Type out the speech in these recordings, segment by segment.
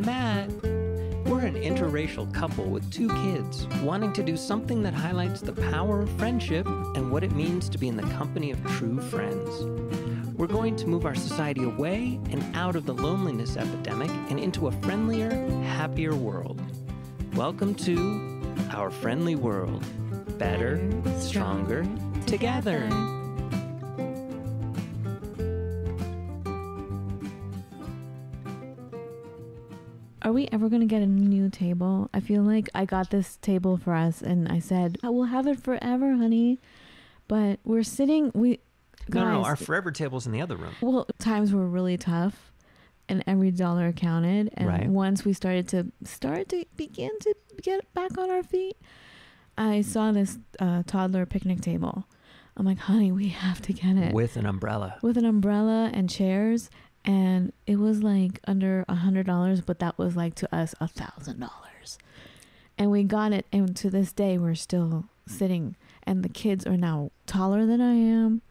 and Matt. We're an interracial couple with two kids wanting to do something that highlights the power of friendship and what it means to be in the company of true friends. We're going to move our society away and out of the loneliness epidemic and into a friendlier, happier world. Welcome to our friendly world. Better, stronger, together. Are we ever going to get a new table? I feel like I got this table for us and I said, I will have it forever, honey. But we're sitting, we. No, no, no, our forever table's in the other room. Well, times were really tough and every dollar counted. And Right. once we started to start to begin to get back on our feet, I saw this uh, toddler picnic table. I'm like, honey, we have to get it With an umbrella. with an umbrella and chairs. And it was like under a hundred dollars, but that was like to us a thousand dollars. And we got it, and to this day we're still sitting. And the kids are now taller than I am,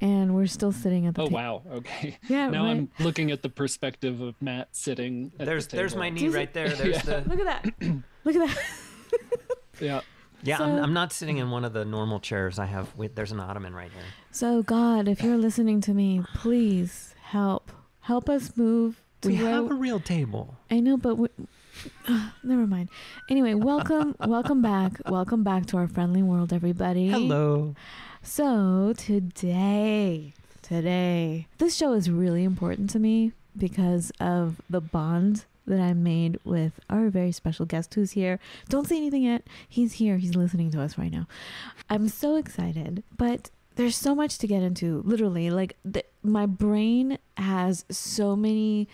and we're still sitting at the Oh table. wow. Okay. Yeah, now right. I'm looking at the perspective of Matt sitting. At There's the there's my knee right there. There's Yeah. the Look at that! Look at that! Yeah. yeah. So- I'm, I'm not sitting in one of the normal chairs. I have. Wait, there's an ottoman right here. So God, if you're listening to me, please help, help us move. To We have a real table. I know, but we, ah, never mind. Anyway, welcome, welcome back, welcome back to our friendly world, everybody. Hello. So today, today, this show is really important to me because of the bond that I made with our very special guest who's here. Don't say anything yet. He's here. He's listening to us right now. I'm so excited, but there's so much to get into. Literally, like the, my brain has so many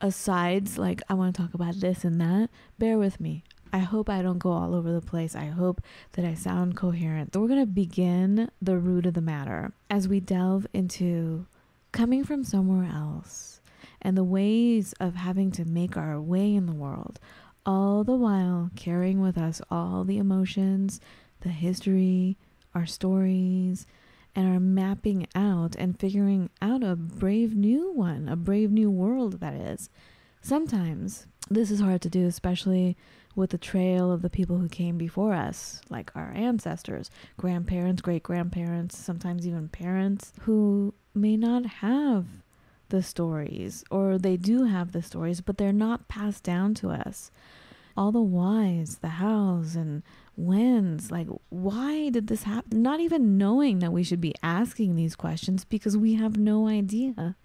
asides. Like I want to talk about this and that. Bear with me. I hope I don't go all over the place. I hope that I sound coherent. We're going to begin the root of the matter as we delve into coming from somewhere else and the ways of having to make our way in the world, all the while carrying with us all the emotions, the history, our stories, and are mapping out and figuring out a brave new one, a brave new world that is. Sometimes this is hard to do, especially with the trail of the people who came before us, like our ancestors, grandparents, great grandparents, sometimes even parents who may not have the stories, or they do have the stories, but they're not passed down to us. All the whys, the hows, and whens, like, why did this happen? Not even knowing that we should be asking these questions because we have no idea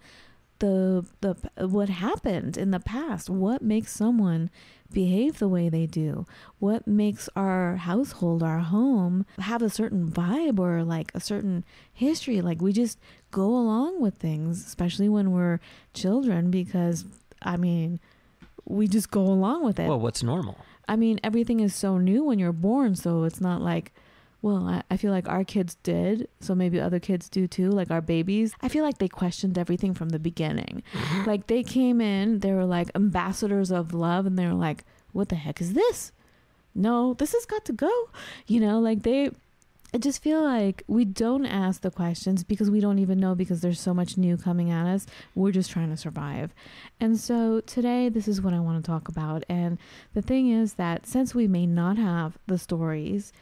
the the what happened in the past what makes someone behave the way they do what makes our household our home have a certain vibe or like a certain history like we just go along with things especially when we're children because i mean we just go along with it Well, what's normal? I mean, everything is so new when you're born, so it's not like, well, I, I feel like our kids did, so maybe other kids do too, like our babies. I feel like they questioned everything from the beginning. like they came in, they were like ambassadors of love, and they were like, what the heck is this? No, this has got to go. You know, like they. I just feel like we don't ask the questions because we don't even know because there's so much new coming at us. We're just trying to survive. And so today, this is what I want to talk about. And the thing is that since we may not have the stories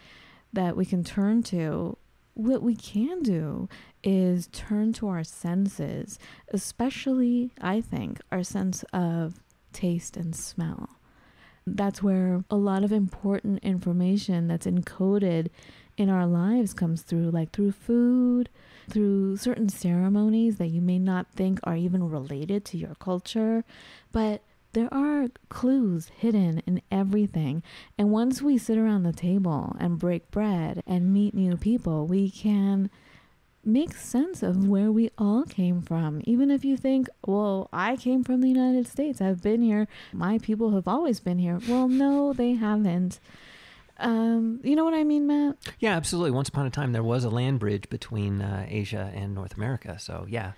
that we can turn to, what we can do is turn to our senses, especially, I think, our sense of taste and smell. That's where a lot of important information that's encoded in our lives comes through, like through food, through certain ceremonies that you may not think are even related to your culture. But there are clues hidden in everything. And once we sit around the table and break bread and meet new people, we can make sense of where we all came from. Even if you think, well, I came from the United States, I've been here, my people have always been here. Well, no, they haven't. Um, you know what I mean, Matt? Yeah, absolutely. Once upon a time, there was a land bridge between uh, Asia and North America. So yeah,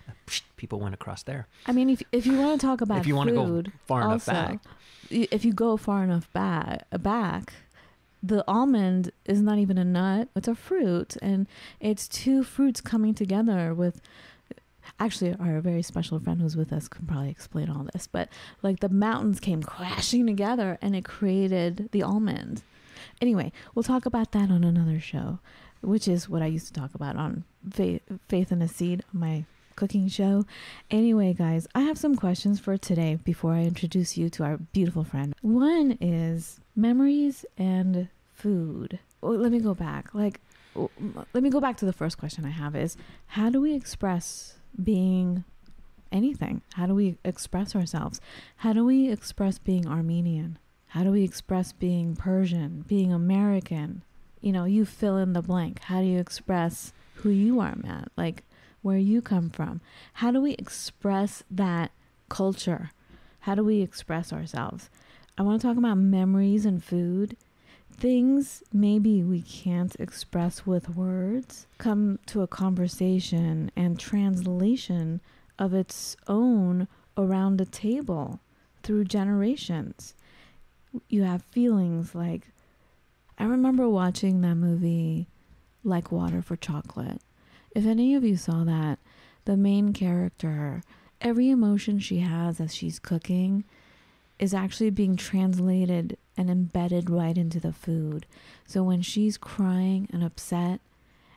people went across there. I mean, if if you want to talk about If you wanna go food, far enough also, back. if you go far enough back, back, the almond is not even a nut; it's a fruit, and it's two fruits coming together with. actually our very special friend who's with us can probably explain all this but like the mountains came crashing together and it created the almond anyway we'll talk about that on another show which is what i used to talk about on faith, in a seed my cooking show anyway guys i have some questions for today before i introduce you to our beautiful friend one is memories and food well, let me go back like let me go back to the first question i have is how do we express being anything? How do we express ourselves? How do we express being Armenian? How do we express being Persian, being American? You know, you fill in the blank. How do you express who you are, Matt? Like where you come from? How do we express that culture? How do we express ourselves? I want to talk about memories and food things maybe we can't express with words come to a conversation and translation of its own around a table through generations. You have feelings like I remember watching that movie Like Water for Chocolate. If any of you saw that, the main character, every emotion she has as she's cooking is actually being translated and embedded right into the food. So when she's crying and upset,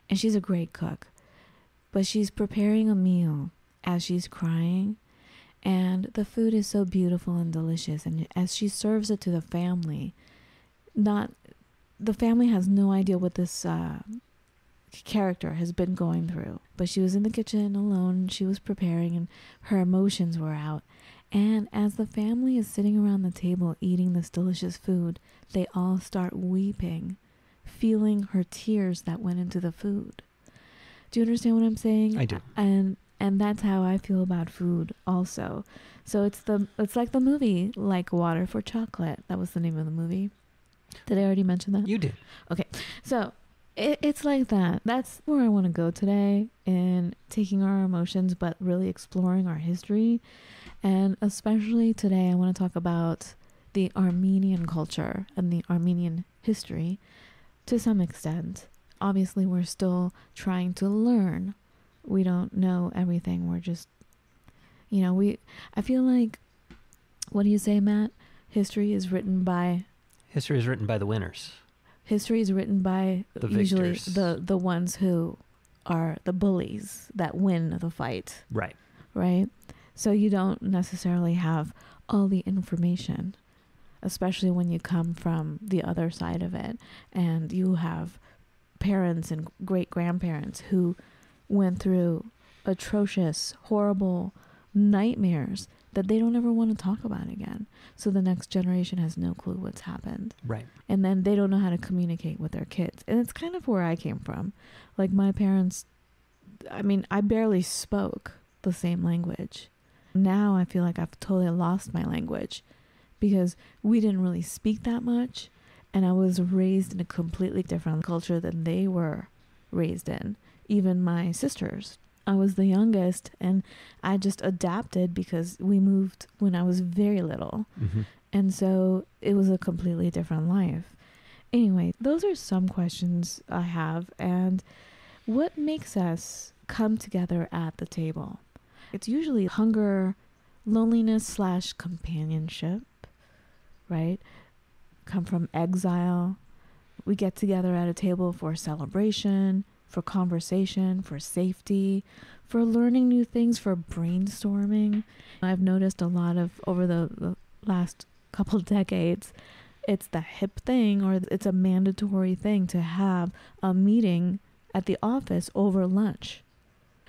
and she's a great cook, but she's preparing a meal as she's crying, and the food is so beautiful and delicious. And as she serves it to the family, not the family has no idea what this uh, character has been going through. But she was in the kitchen alone. She was preparing, and her emotions were out. And as the family is sitting around the table eating this delicious food, they all start weeping, feeling her tears that went into the food. Do you understand what I'm saying? I do. And and that's how I feel about food also. So it's the it's like the movie like water for chocolate. That was the name of the movie. Did I already mention that? You did. Okay. So it, it's like that. That's where I want to go today in taking our emotions but really exploring our history and especially today, I want to talk about the Armenian culture and the Armenian history to some extent. Obviously, we're still trying to learn. We don't know everything. We're just, you know, we, I feel like, what do you say, Matt? History is written by. History is written by the winners. History is written by The usually victors. the the ones who are the bullies that win the fight, Right. right? So you don't necessarily have all the information, especially when you come from the other side of it and you have parents and great grandparents who went through atrocious, horrible nightmares that they don't ever want to talk about again. So the next generation has no clue what's happened. Right. And then they don't know how to communicate with their kids. And it's kind of where I came from. Like my parents, I mean, I barely spoke the same language. Now I feel like I've totally lost my language because we didn't really speak that much. And I was raised in a completely different culture than they were raised in. Even my sisters. I was the youngest and I just adapted because we moved when I was very little. Mm-hmm. And so it was a completely different life. Anyway, those are some questions I have. And what makes us come together at the table? It's usually hunger, loneliness slash companionship, right? Come from exile. We get together at a table for celebration, for conversation, for safety, for learning new things, for brainstorming. I've noticed a lot of over the, the last couple decades, it's the hip thing or it's a mandatory thing to have a meeting at the office over lunch.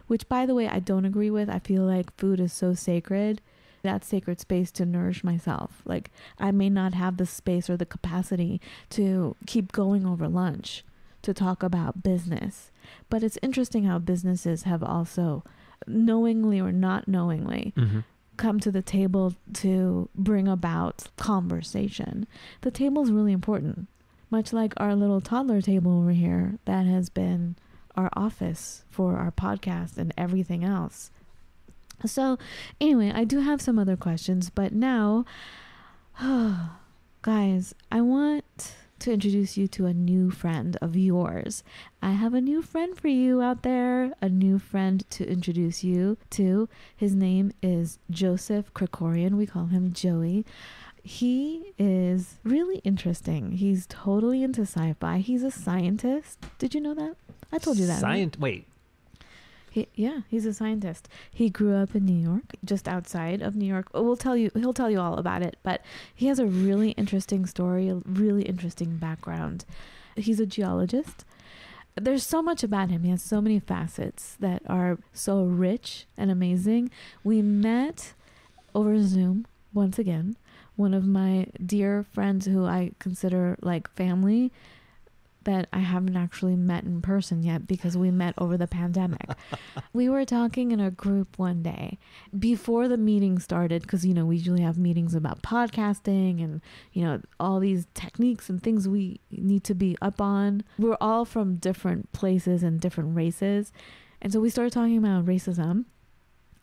Which, by the way, I don't agree with. I feel like food is so sacred. That sacred space to nourish myself. Like, I may not have the space or the capacity to keep going over lunch to talk about business. But it's interesting how businesses have also, knowingly or not knowingly, Mm-hmm. come to the table to bring about conversation. The table is really important. Much like our little toddler table over here, that has been our office for our podcast and everything else. So, anyway, I do have some other questions, but now, guys, I want to introduce you to a new friend of yours. I have a new friend for you out there, a new friend to introduce you to. His name is Joseph Krikorian. We call him Joey. He is really interesting. He's totally into sci fi. He's a scientist. Did you know that? I told you that. right? Wait, He, yeah, he's a scientist. He grew up in New York, just outside of New York. We'll tell you. He'll tell you all about it. But he has a really interesting story, a really interesting background. He's a geologist. There's so much about him. He has so many facets that are so rich and amazing. We met over Zoom once again. One of my dear friends who I consider like family that I haven't actually met in person yet because we met over the pandemic. we were talking in a group one day before the meeting started because you know we usually have meetings about podcasting and you know all these techniques and things we need to be up on. We're all from different places and different races. And so we started talking about racism.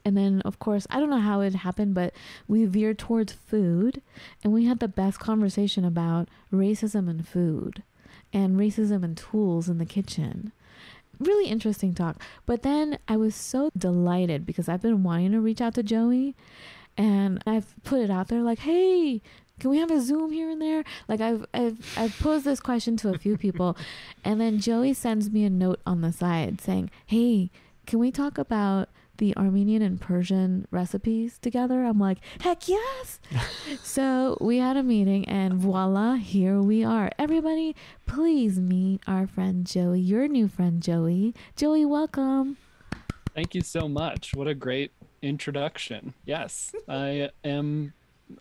And then, of course, I don't know how it happened, but we veered towards food. And we had the best conversation about racism and food and racism and tools in the kitchen. Really interesting talk. But then I was so delighted because I've been wanting to reach out to Joey and I've put it out there like, hey, can we have a Zoom here and there? Like I've I've I've posed this question to a few people and then Joey sends me a note on the side saying, Hey, can we talk about the Armenian and Persian recipes together? I'm like, heck yes. so we had a meeting and voila, here we are. Everybody, please meet our friend Joey, your new friend Joey. Joey, welcome. Thank you so much. What a great introduction. Yes, I am.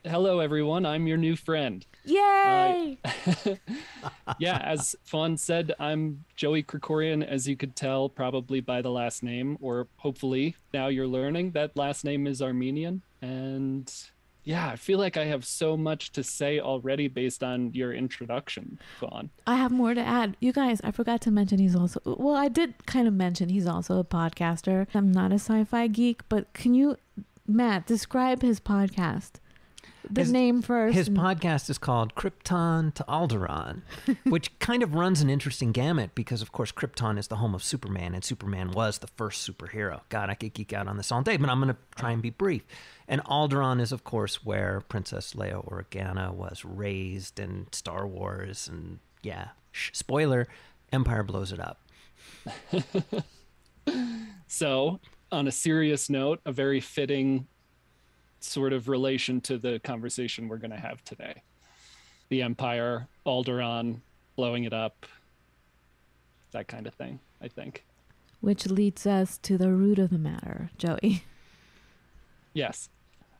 Hello, everyone. I'm your new friend. Yay! yeah, as Fawn said, I'm Joey Krikorian, as you could tell probably by the last name, or hopefully now you're learning that last name is Armenian. And yeah, I feel like I have so much to say already based on your introduction, Fawn. I have more to add. You guys, I forgot to mention he's also, well, I did kind of mention he's also a podcaster. I'm not a sci fi geek, but can you, Matt, describe his podcast? The His- name first. his and- podcast is called Krypton to Alderaan, which kind of runs an interesting gamut because, of course, Krypton is the home of Superman, and Superman was the first superhero. God, I could geek out on this all day, but I'm going to try and be brief. And Alderaan is, of course, where Princess Leia Organa was raised in Star Wars, and yeah, sh- spoiler, Empire blows it up. So, on a serious note, a very fitting sort of relation to the conversation we're going to have today. The Empire, Alderaan, blowing it up, that kind of thing, I think. which leads us to the root of the matter, Joey. Yes.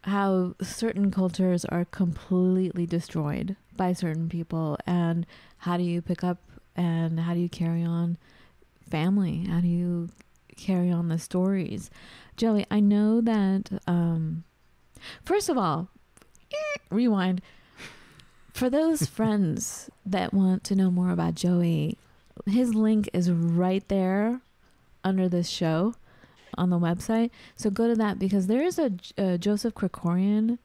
How certain cultures are completely destroyed by certain people, and how do you pick up and how do you carry on family? How do you carry on the stories? Joey, I know that, um, first of all, eh, rewind. For those friends that want to know more about Joey, his link is right there under this show on the website. So go to that because there is a, a Joseph Krikorian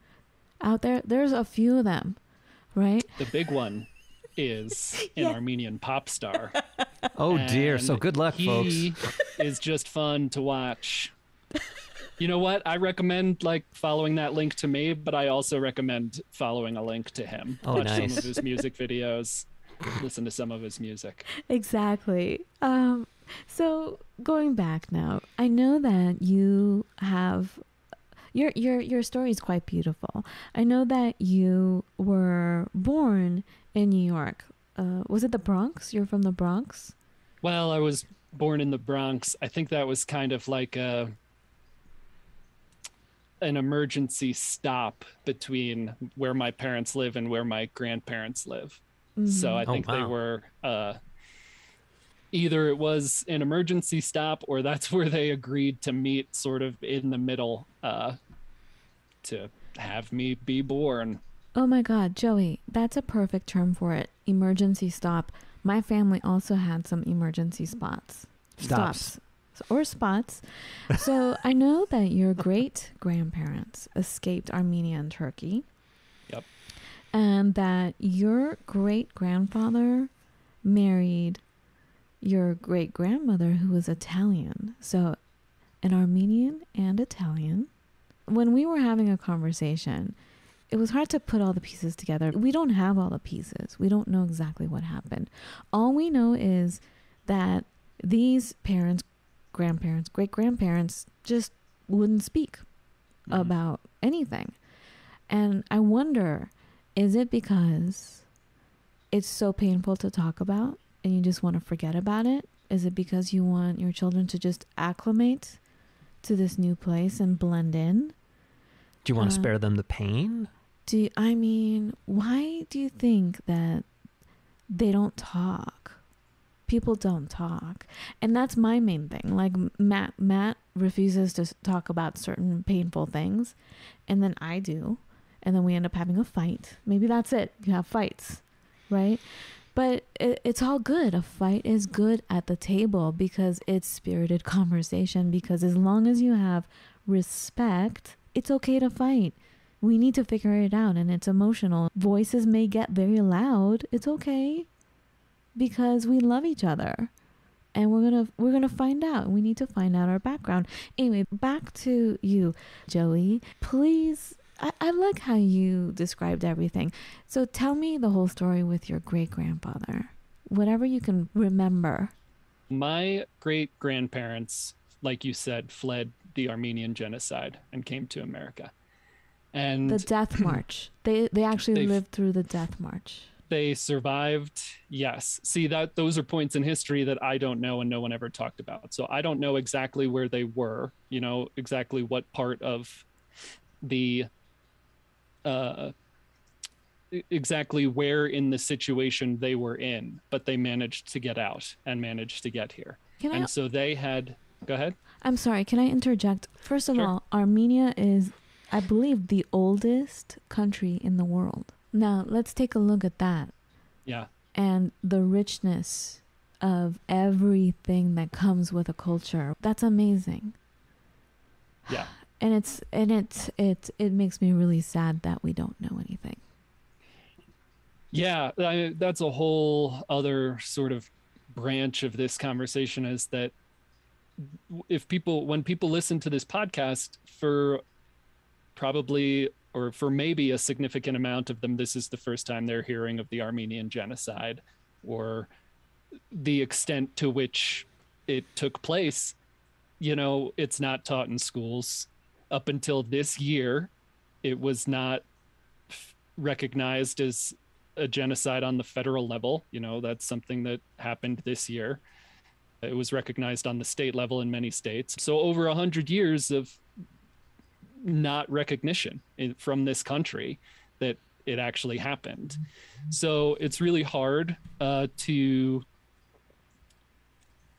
out there. There's a few of them, right? The big one is an Yeah. Armenian pop star. Oh, dear. So good luck, folks. he is just fun to watch. You know what? I recommend like following that link to me, but I also recommend following a link to him. Oh, Watch some of his music videos, listen to some of his music. Exactly. Um, so going back now, I know that you have your your your story is quite beautiful. I know that you were born in New York. Uh, was it the Bronx? You're from the Bronx. Well, I was born in the Bronx. I think that was kind of like a an emergency stop between where my parents live and where my grandparents live. So I Oh, think they were uh, either it was an emergency stop or that's where they agreed to meet, sort of in the middle, uh, to have me be born. Oh my God, Joey, that's a perfect term for it. Emergency stop. My family also had some emergency spots. Stops. Or spots. So I know that your great grandparents escaped Armenia and Turkey. Yep. and that your great grandfather married your great grandmother who was Italian. So, an Armenian and Italian. When we were having a conversation, it was hard to put all the pieces together. We don't have all the pieces. We don't know exactly what happened. All we know is that these parents, grandparents, great grandparents just wouldn't speak Mhm. about anything. And I wonder is it because it's so painful to talk about and you just want to forget about it? Is it because you want your children to just acclimate to this new place and blend in? Do you want to Uh, spare them the pain? Do you, I mean, why do you think that they don't talk? People don't talk. And that's my main thing. Like Matt Matt refuses to talk about certain painful things, and then I do. And then we end up having a fight. Maybe that's it. You have fights, right? But it, it's all good. A fight is good at the table because it's spirited conversation. Because as long as you have respect, it's okay to fight we need to figure it out and it's emotional voices may get very loud it's okay because we love each other. And we're gonna we're gonna find out. We need to find out our background. Anyway back to you joey. Please I, I like how you described everything. So tell me the whole story with your great grandfather whatever you can remember. My great grandparents, like you said, fled the Armenian genocide and came to America. And the death march. They they actually lived through the death march they survived yes see that those are points in history that i don't know and no one ever talked about so i don't know exactly where they were you know exactly what part of the uh exactly where in the situation they were in but they managed to get out and managed to get here can i and so they had go ahead I'm sorry, can I interject? First of Sure. all, Armenia is, I believe, the oldest country in the world. Now, let's take a look at that yeah and the richness of everything that comes with a culture. That's amazing. yeah And it's and it's it it makes me really sad that we don't know anything. Yeah, I, that's a whole other sort of branch of this conversation is that if people, when people listen to this podcast, for probably or for maybe a significant amount of them, this is the first time they're hearing of the Armenian genocide or the extent to which it took place. You know, it's not taught in schools. Up until this year, it was not recognized as a genocide on the federal level. You know, that's something that happened this year. It was recognized on the state level in many states. So over a hundred years of not recognition in, from this country that it actually happened. So it's really hard uh, to.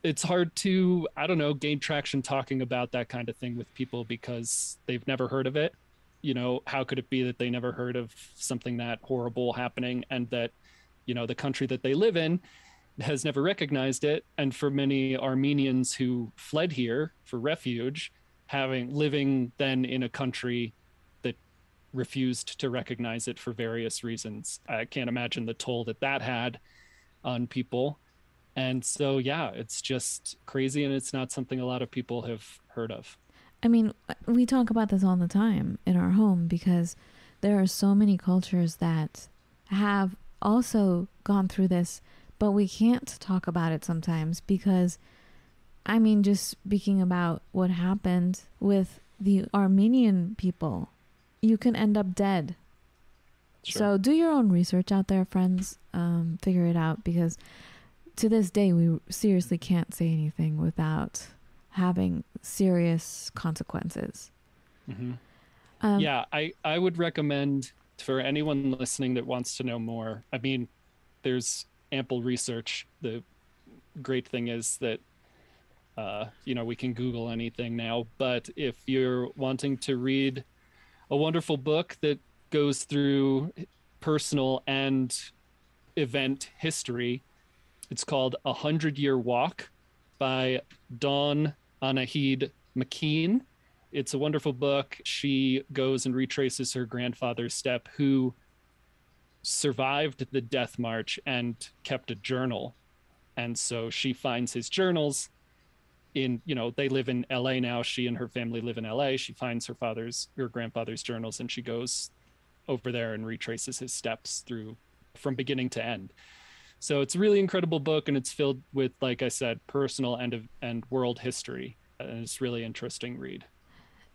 It's hard to I don't know gain traction talking about that kind of thing with people because they've never heard of it you know how could it be that they never heard of something that horrible happening and that you know the country that they live in has never recognized it and for many armenians who fled here for refuge having living then in a country that refused to recognize it for various reasons. I can't imagine the toll that that had on people. And so yeah it's just crazy and it's not something a lot of people have heard of. I mean, we talk about this all the time in our home because there are so many cultures that have also gone through this, but we can't talk about it sometimes because, I mean, just speaking about what happened with the Armenian people, you can end up dead. Sure. So do your own research out there, friends. Um, figure it out because to this day, we seriously can't say anything without having serious consequences. hmm Um, yeah i i would recommend for anyone listening that wants to know more i mean there's ample research the great thing is that uh, you know we can google anything now but if you're wanting to read a wonderful book that goes through personal and event history it's called a hundred year walk by dawn anahid MacKeen it's a wonderful book. She goes and retraces her grandfather's step, who survived the death march and kept a journal. And so she finds his journals in, you know, they live in LA now. She and her family live in LA. She finds her father's, her grandfather's journals and she goes over there and retraces his steps through from beginning to end. So it's a really incredible book and it's filled with, like I said, personal and, and world history. And it's really interesting read.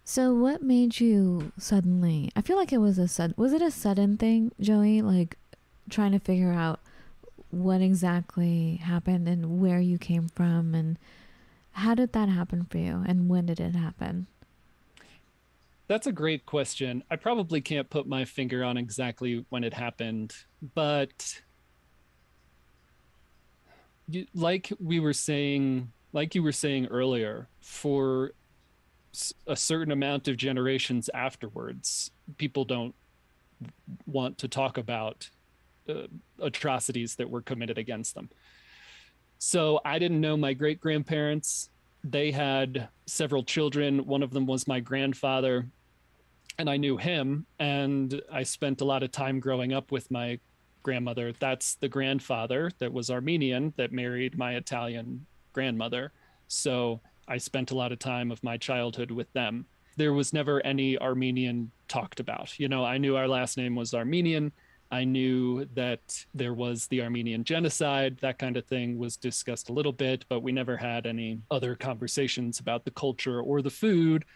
So what made you suddenly? I feel like it was a sudden. Was it a sudden thing, Joey? Like trying to figure out what exactly happened and where you came from and how did that happen for you and when did it happen? That's a great question. I probably can't put my finger on exactly when it happened, but like we were saying, like you were saying earlier, for a certain amount of generations afterwards, people don't want to talk about uh, atrocities that were committed against them. So I didn't know my great grandparents. They had several children. One of them was my grandfather, and I knew him. And I spent a lot of time growing up with my grandmother. That's the grandfather that was Armenian that married my Italian grandmother. So I spent a lot of time of my childhood with them. There was never any Armenian talked about. You know, I knew our last name was Armenian. I knew that there was the Armenian genocide, that kind of thing was discussed a little bit, but we never had any other conversations about the culture or the food.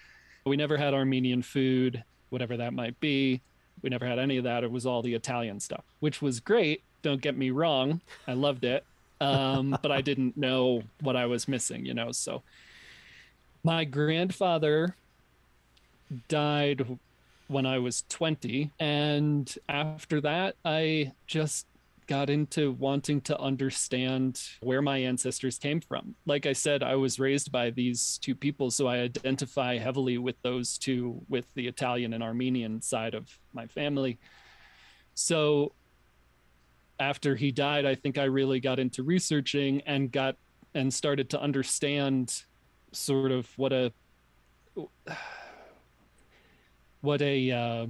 We never had Armenian food, whatever that might be. We never had any of that. It was all the Italian stuff, which was great. Don't get me wrong. I loved it. Um, but I didn't know what I was missing, you know. So my grandfather died when I was 20. And after that, I just got into wanting to understand where my ancestors came from. Like I said, I was raised by these two people, so I identify heavily with those two, with the Italian and Armenian side of my family. So after he died, I think I really got into researching and got and started to understand sort of what a what a uh,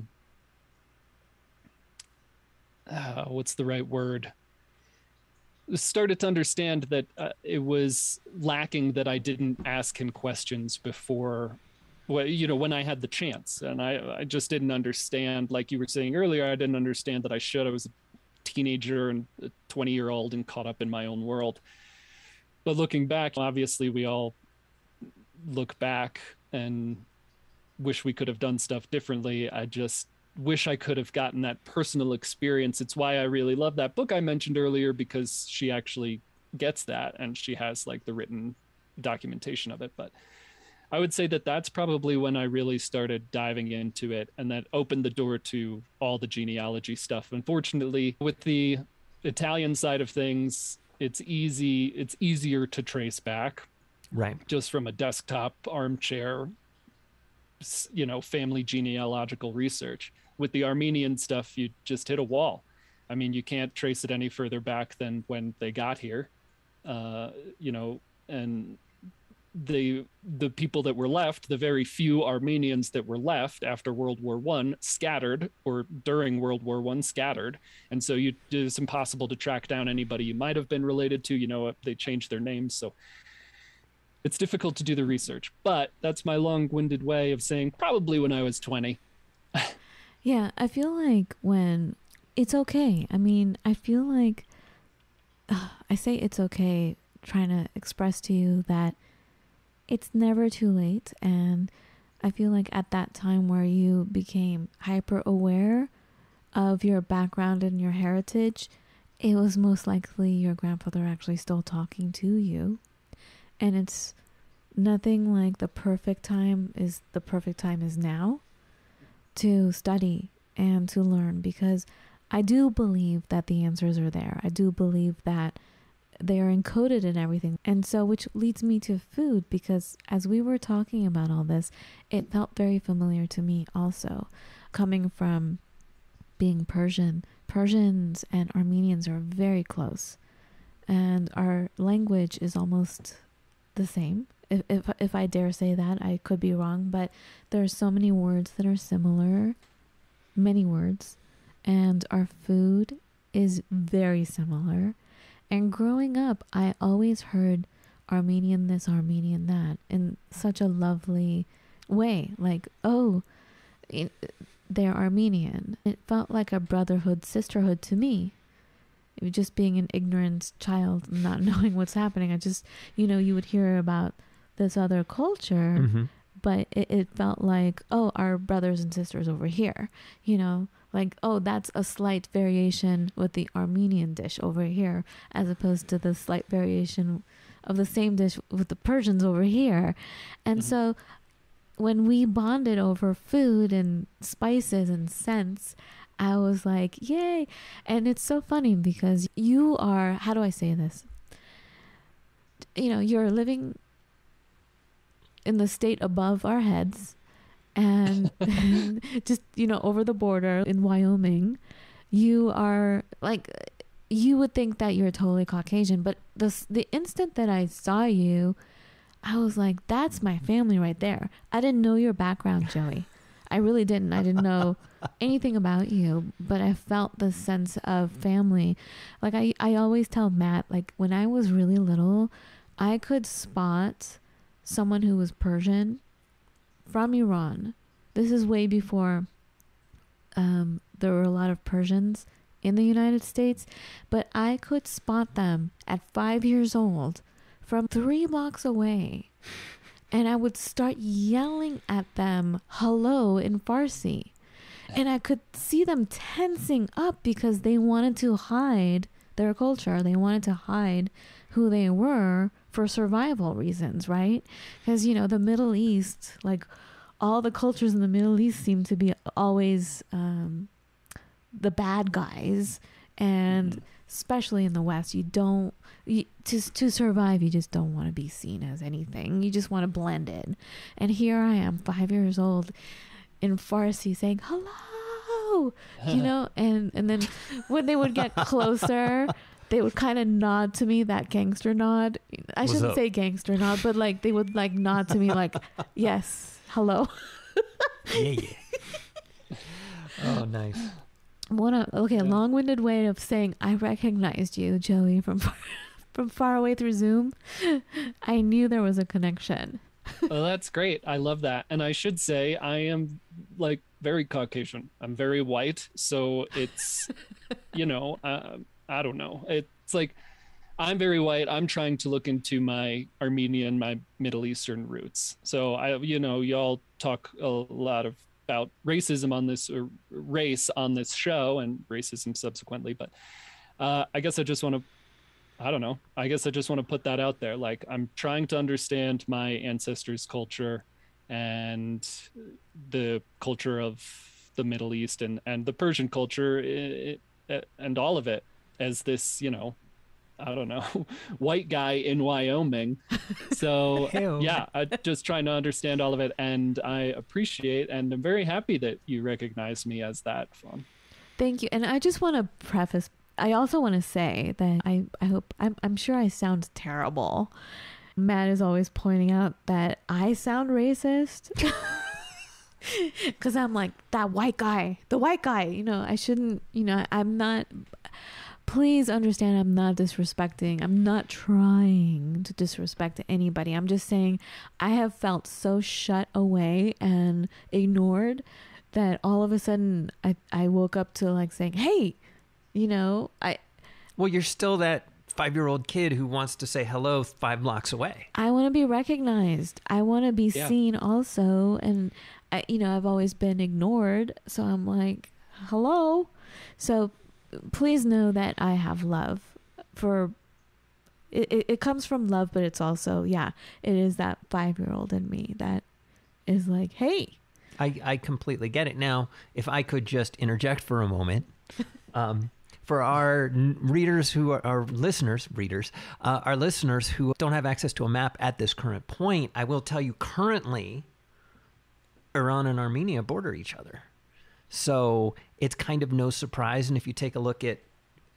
uh, what's the right word started to understand that uh, it was lacking that I didn't ask him questions before well, you know, when I had the chance. And I, I just didn't understand, like you were saying earlier, I didn't understand that I should. I was a teenager and a 20 year old and caught up in my own world. But looking back, obviously, we all look back and wish we could have done stuff differently. I just wish I could have gotten that personal experience. It's why I really love that book I mentioned earlier because she actually gets that and she has like the written documentation of it. But I would say that that's probably when I really started diving into it and that opened the door to all the genealogy stuff. Unfortunately, with the Italian side of things, it's easy it's easier to trace back right just from a desktop armchair you know family genealogical research. With the armenian stuff you just hit a wall. I mean you can't trace it any further back than when they got here uh, you know and the the people that were left the very few armenians that were left after world war one scattered or during world war one scattered. And so you it's impossible to track down anybody you might have been related to. You know they changed their names. So it's difficult to do the research, but that's my long-winded way of saying probably when I was 20. yeah, I feel like when it's okay. I mean, I feel like uh, I say it's okay trying to express to you that it's never too late and I feel like at that time where you became hyper aware of your background and your heritage, it was most likely your grandfather actually still talking to you and it's nothing like the perfect time is the perfect time is now to study and to learn because I do believe that the answers are there. I do believe that they are encoded in everything. And so, which leads me to food because as we were talking about all this, it felt very familiar to me also. Coming from being Persian, Persians and Armenians are very close. And our language is almost the same. If, if if I dare say that, I could be wrong, but there are so many words that are similar, many words, and our food is very similar. And growing up, I always heard Armenian this, Armenian that in such a lovely way. Like, oh, they're Armenian. It felt like a brotherhood, sisterhood to me. Just being an ignorant child, not knowing what's happening. I just, you know, you would hear about this other culture, Mm-hmm. but it, it felt like, oh, our brothers and sisters over here, you know, like, oh, that's a slight variation with the Armenian dish over here, as opposed to the slight variation of the same dish with the Persians over here. And Mhm. so when we bonded over food and spices and scents, I was like, yay. And it's so funny because you are, how do I say this? You know, you're living in the state above our heads and just, you know, over the border in Wyoming. You are like, you would think that you're totally Caucasian, but the, the instant that I saw you, I was like, that's my family right there. I didn't know your background, Joey. I really didn't. I didn't know anything about you, but I felt the sense of family. Like I, I always tell Matt, like when I was really little, I could spot someone who was Persian from Iran. This is way before um, there were a lot of Persians in the United States, but I could spot them at five years old from three blocks away. And I would start yelling at them, hello, in Farsi. And I could see them tensing up because they wanted to hide their culture. They wanted to hide who they were for survival reasons, right? Because, you know, the Middle East, like all the cultures in the Middle East seem to be always um, the bad guys. And especially in the West, you don't you, to to survive. You just don't want to be seen as anything. You just want to blend in. And here I am, five years old, in Farsi, saying hello, you know. And and then when they would get closer, they would kind of nod to me that gangster nod. I What's shouldn't up? say gangster nod, but like they would like nod to me like yes, hello. Yeah, yeah. oh, nice. One of, okay, Yeah. long-winded way of saying I recognized you, Joey, from far, from far away through Zoom. I knew there was a connection. well, that's great. I love that. And I should say, I am like very Caucasian. I'm very white. So it's, you know, uh, I don't know. It's like I'm very white. I'm trying to look into my Armenian, my Middle Eastern roots. So I, you know, y'all talk a lot of about racism on this race on this show and racism subsequently. But uh, I guess I just want to I don't know. I guess I just want to put that out there. Like I'm trying to understand my ancestors' culture and the culture of the Middle East and and the Persian culture i- i- and all of it as this, you know, I don't know, white guy in Wyoming. So yeah, I'm just trying to understand all of it, and I appreciate and I'm very happy that you recognize me as that. Fawn. Thank you. And I just want to preface I also want to say that I, I hope I'm I'm sure I sound terrible. Matt is always pointing out that I sound racist. Cuz I'm like that white guy, the white guy, you know, I shouldn't, you know, I'm not please understand I'm not disrespecting. I'm not trying to disrespect anybody. I'm just saying I have felt so shut away and ignored that all of a sudden I, I woke up to like saying, Hey, you know, I Well, you're still that five year old kid who wants to say hello five blocks away. I want to be recognized. I want to be Yeah. seen also. And, I, you know, I've always been ignored. So I'm like, hello. So please know that I have love for. It, it, it comes from love, but it's also, yeah, it is that five year old in me that is like, hey, I, I completely get it. Now, if I could just interject for a moment, um, for our readers who are our listeners, readers, uh, our listeners who don't have access to a map at this current point, I will tell you currently, Iran and Armenia border each other. So it's kind of no surprise. And if you take a look at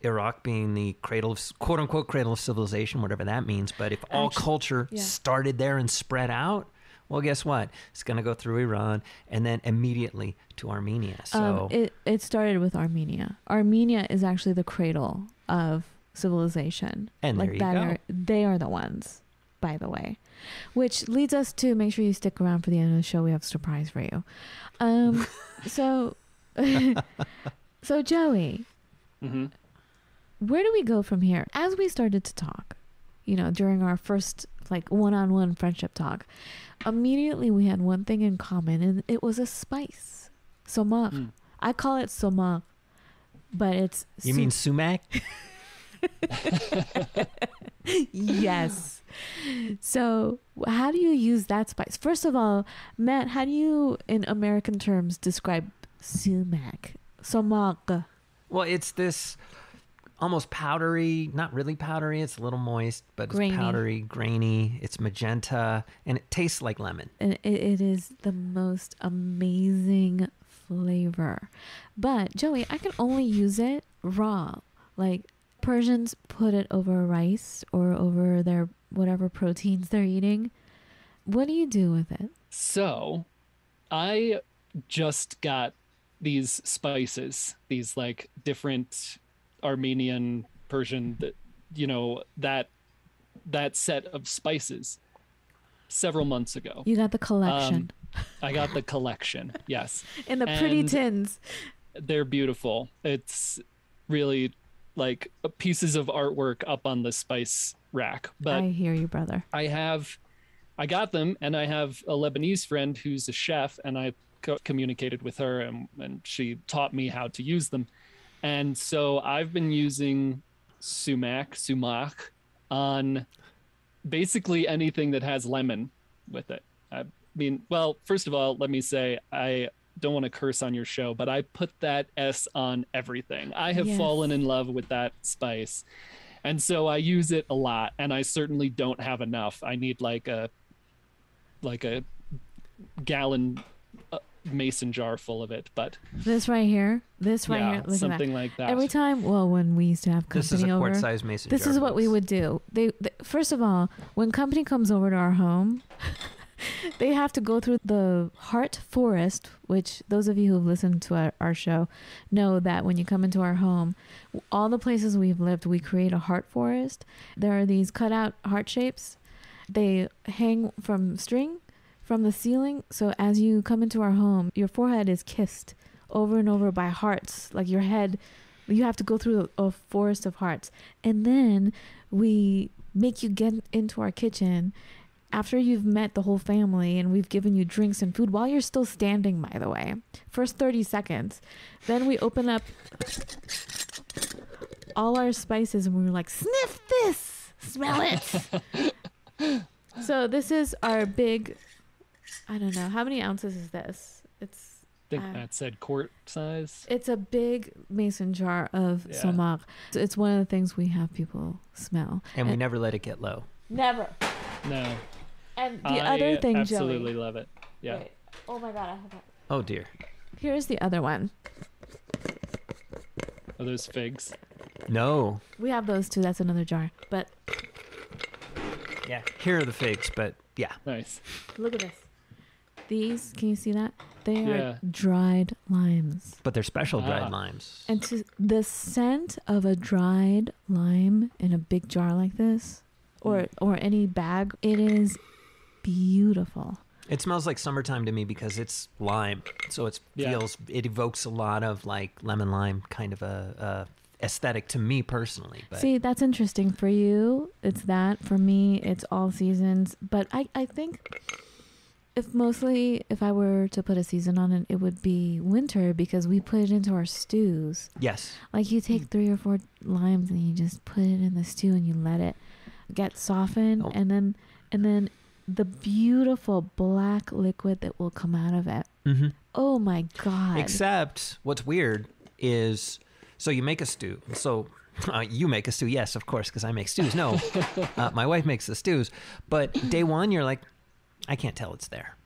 Iraq being the cradle of quote unquote cradle of civilization, whatever that means, but if all Actu- culture yeah. started there and spread out, Well, guess what? It's going to go through Iran and then immediately to Armenia. So Um, it it started with Armenia. Armenia is actually the cradle of civilization. And like there you go. Are, they are the ones, by the way. Which leads us to make sure you stick around for the end of the show. We have a surprise for you. Um, so, so Joey, hmm where do we go from here? As we started to talk, you know, during our first like one-on-one friendship talk, immediately we had one thing in common, and it was a spice. Somar. Mm. I call it somar, but it's you su- mean sumac? yes. So, how do you use that spice? First of all, Matt, how do you, in American terms, describe sumac? Sumac. Well, it's this almost powdery, not really powdery. It's a little moist, but it's powdery, grainy. It's magenta, and it tastes like lemon. And it, it is the most amazing flavor. But, Joey, I can only use it raw. Like, Persians put it over rice or over their whatever proteins they're eating. What do you do with it? So, I just got these spices, these like different Armenian, Persian, that you know that that set of spices several months ago. You got the collection um, I got the collection. Yes, in the pretty tins. they're beautiful. It's really like pieces of artwork up on the spice rack. But I hear you, brother. I have, I got them, and I have a Lebanese friend who's a chef, and I co- communicated with her, and, and she taught me how to use them. And so I've been using sumac, sumac, on basically anything that has lemon with it. I mean, well, first of all, let me say I don't want to curse on your show, but I put that S on everything. I have Yes. fallen in love with that spice. And so I use it a lot and I certainly don't have enough. I need like a like a gallon uh, mason jar full of it, but This right here, this right yeah, here, look at something like that. that. Every time, well, when we used to have This company is a over, quart-sized mason this jar, is what we would do. They, th first of all, when company comes over to our home, they have to go through the heart forest. Which those of you who've listened to our, our show know that when you come into our home, all the places we've lived, we create a heart forest. There are these cutout heart shapes. They hang from string from the ceiling. So as you come into our home, your forehead is kissed over and over by hearts. Like your head, you have to go through a, a forest of hearts. And then we make you get into our kitchen after you've met the whole family and we've given you drinks and food while you're still standing, by the way. First 30 seconds. Then we open up all our spices and we're like, sniff this, smell it. so this is our big, I don't know, how many ounces is this? It's I think uh, that said quart size. it's a big mason jar of Yeah. somak. It's one of the things we have people smell. and we never let it get low. Never. No. And the I other thing, absolutely Joey. love it. Yeah. Wait. Oh my god, I have that. Oh dear. Here's the other one. Are those figs? No. We have those too. That's another jar. But Yeah. Here are the figs, but yeah. Nice. look at this. These, can you see that? They Yeah. are dried limes. But they're special dried Ah. limes. And to the scent of a dried lime in a big jar like this, or or any bag, it is beautiful. It smells like summertime to me because it's lime, so it Yeah. feels it evokes a lot of like lemon lime kind of a, a aesthetic to me personally. But See, that's interesting for you. It's that for me. It's all seasons, but I I think if mostly if I were to put a season on it, it would be winter because we put it into our stews. yes, Like you take three or four limes and you just put it in the stew and you let it get softened, Oh. and then and then the beautiful black liquid that will come out of it. mm-hmm. Oh my god! except what's weird is so you make a stew. So uh, you make a stew, yes, of course, because I make stews. No, uh, my wife makes the stews. But day one, you're like, I can't tell it's there,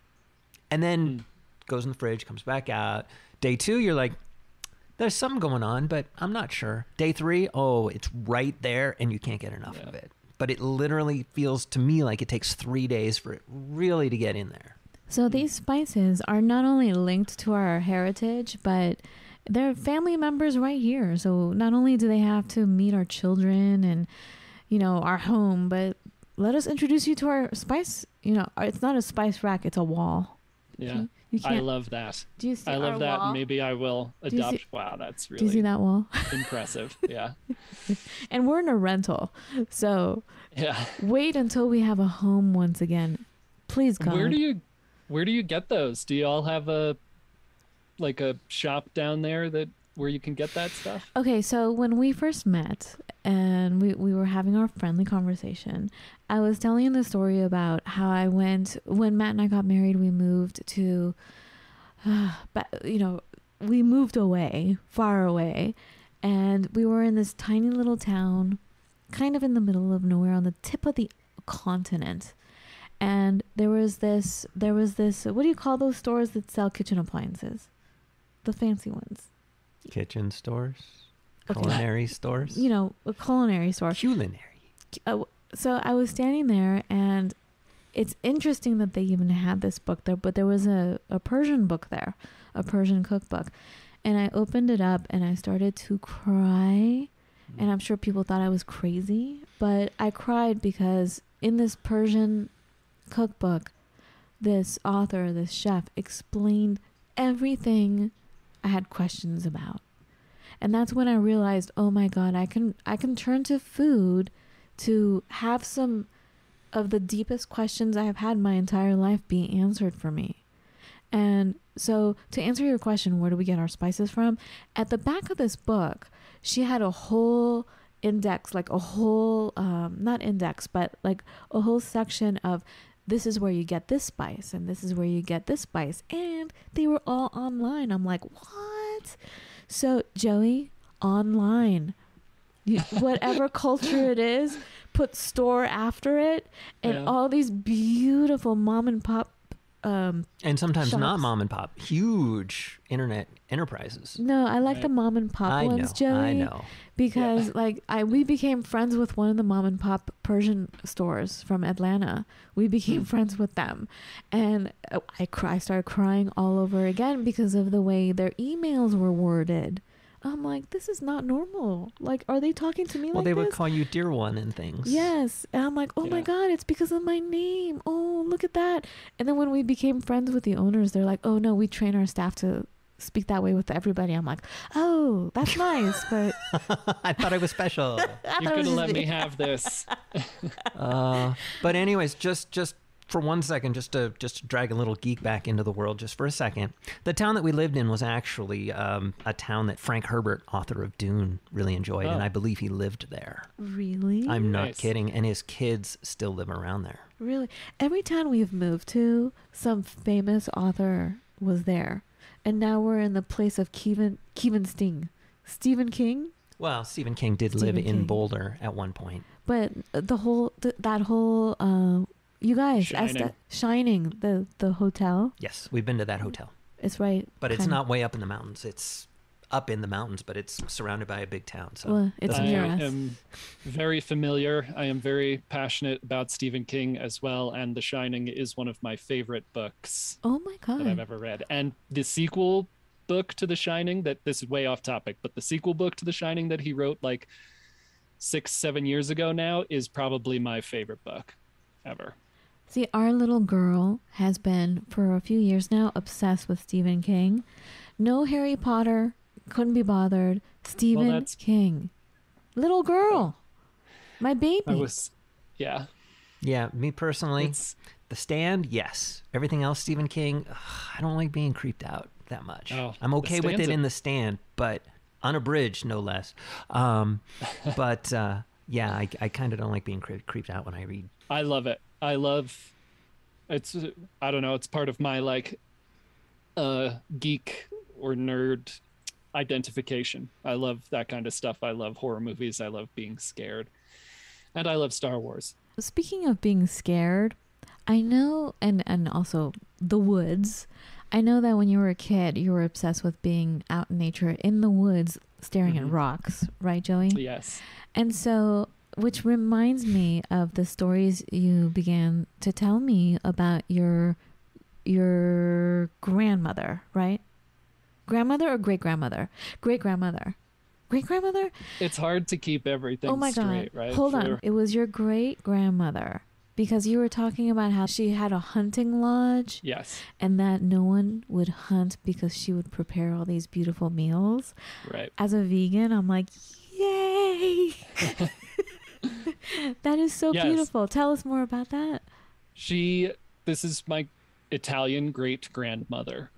and then Mm. goes in the fridge, comes back out. Day two, you're like, there's something going on, but I'm not sure. Day three, oh, it's right there, and you can't get enough Yeah. of it. but it literally feels to me like it takes three days for it really to get in there. So these spices are not only linked to our heritage, but they're family members right here. So not only do they have to meet our children and you know our home, but let us introduce you to our spice. You know, it's not a spice rack; it's a wall. Yeah. You I love that. do you see I love that. wall? Maybe I will Do you see- adopt. wow, that's really. Do you see that wall? impressive. Yeah. And we're in a rental, so Yeah. wait until we have a home once again. Please, God. Where do you where do you get those? Do you all have a like a shop down there that where you can get that stuff? Okay, so when we first met and we, we were having our friendly conversation, I was telling the story about how I went when Matt and I got married. We moved to, but you know, we moved away, far away, and we were in this tiny little town, kind of in the middle of nowhere, on the tip of the continent. And there was this, there was this. What do you call those stores that sell kitchen appliances? The fancy ones. Kitchen stores, Okay. culinary stores, You know, a culinary store. culinary. uh, so I was standing there, and it's interesting that they even had this book there, but there was a, a Persian book there, a Persian cookbook. And I opened it up and I started to cry. And I'm sure people thought I was crazy, but I cried because in this Persian cookbook, this author, this chef, explained everything I had questions about. And that's when I realized, oh my god, I can I can turn to food to have some of the deepest questions I have had my entire life be answered for me. And so, to answer your question, where do we get our spices from? At the back of this book, she had a whole index, like a whole, um, not index, but like a whole section of this is where you get this spice and this is where you get this spice. And they were all online. I'm like, what? So, Joey, online. You, whatever culture it is, put store after it, and Yeah. all these beautiful mom and pop. Um, And sometimes not mom and pop, huge internet enterprises. no, I like the mom and pop I know, ones, Joey. I know. because like I we became friends with one of the mom and pop Persian stores from Atlanta. We became friends with them, and uh, I cry, I started crying all over again because of the way their emails were worded. I'm like, this is not normal. Like, are they talking to me like that? Well, like they this? would call you dear one and things. Yes. And I'm like, oh my God, it's because of my name. Oh, look at that. And then when we became friends with the owners, they're like, oh no, we train our staff to speak that way with everybody. I'm like, oh, that's nice. But I thought I was special. I You thought it could was have let me me. have this. uh, but anyways, just just for one second, just to just to drag a little geek back into the world, just for a second. The town that we lived in was actually um, a town that Frank Herbert, author of Dune, really enjoyed, and Oh. I believe he lived there. Really? I'm not Nice. kidding, and his kids still live around there. Really? Every town we've moved to, some famous author was there. And now we're in the place of Kevin, Kevin Sting. Stephen King? Well, Stephen King did live Stephen in Boulder at one point. But the whole, th- that whole, uh, you guys, Shining. the- Shining, the, the hotel, Yes, we've been to that hotel, it's right. but it's kinda- not way up in the mountains. It's up in the mountains, but it's surrounded by a big town. So Well, it's doesn't I near us. am very familiar. I am very passionate about Stephen King as well, and The Shining is one of my favorite books Oh my god, that I've God. ever read. And the sequel book to The Shining, that this is way off topic, but the sequel book to The Shining that he wrote like six, seven years ago now is probably my favorite book ever. See, our little girl has been, for a few years now, obsessed with Stephen King. No Harry Potter, couldn't be bothered. Stephen that's- King. Little girl. My baby. I was, yeah. yeah, me personally, It's, The Stand, yes. Everything else, Stephen King, ugh, I don't like being creeped out that much. Oh, I'm okay with it in The Stand, but unabridged, no less. Um, but uh, yeah, I, I kind of don't like being cre- creeped out when I read. I love it. I love it's I don't know, it's part of my like uh geek or nerd identification. I love that kind of stuff. I love horror movies. I love being scared. And I love Star Wars. Speaking of being scared, I know, and, and also the woods. I know that when you were a kid, you were obsessed with being out in nature in the woods, staring Mhm. at rocks, right, Joey? Yes. And so which reminds me of the stories you began to tell me about your your grandmother, right? Grandmother or great grandmother? Great grandmother. Great grandmother? It's hard to keep everything Oh my straight, god. right? Hold on. It was your great grandmother because you were talking about how she had a hunting lodge Yes, and that no one would hunt because she would prepare all these beautiful meals. right. As a vegan, I'm like, yay! that is so Yes. beautiful. Tell us more about that. She, this is my Italian great grandmother.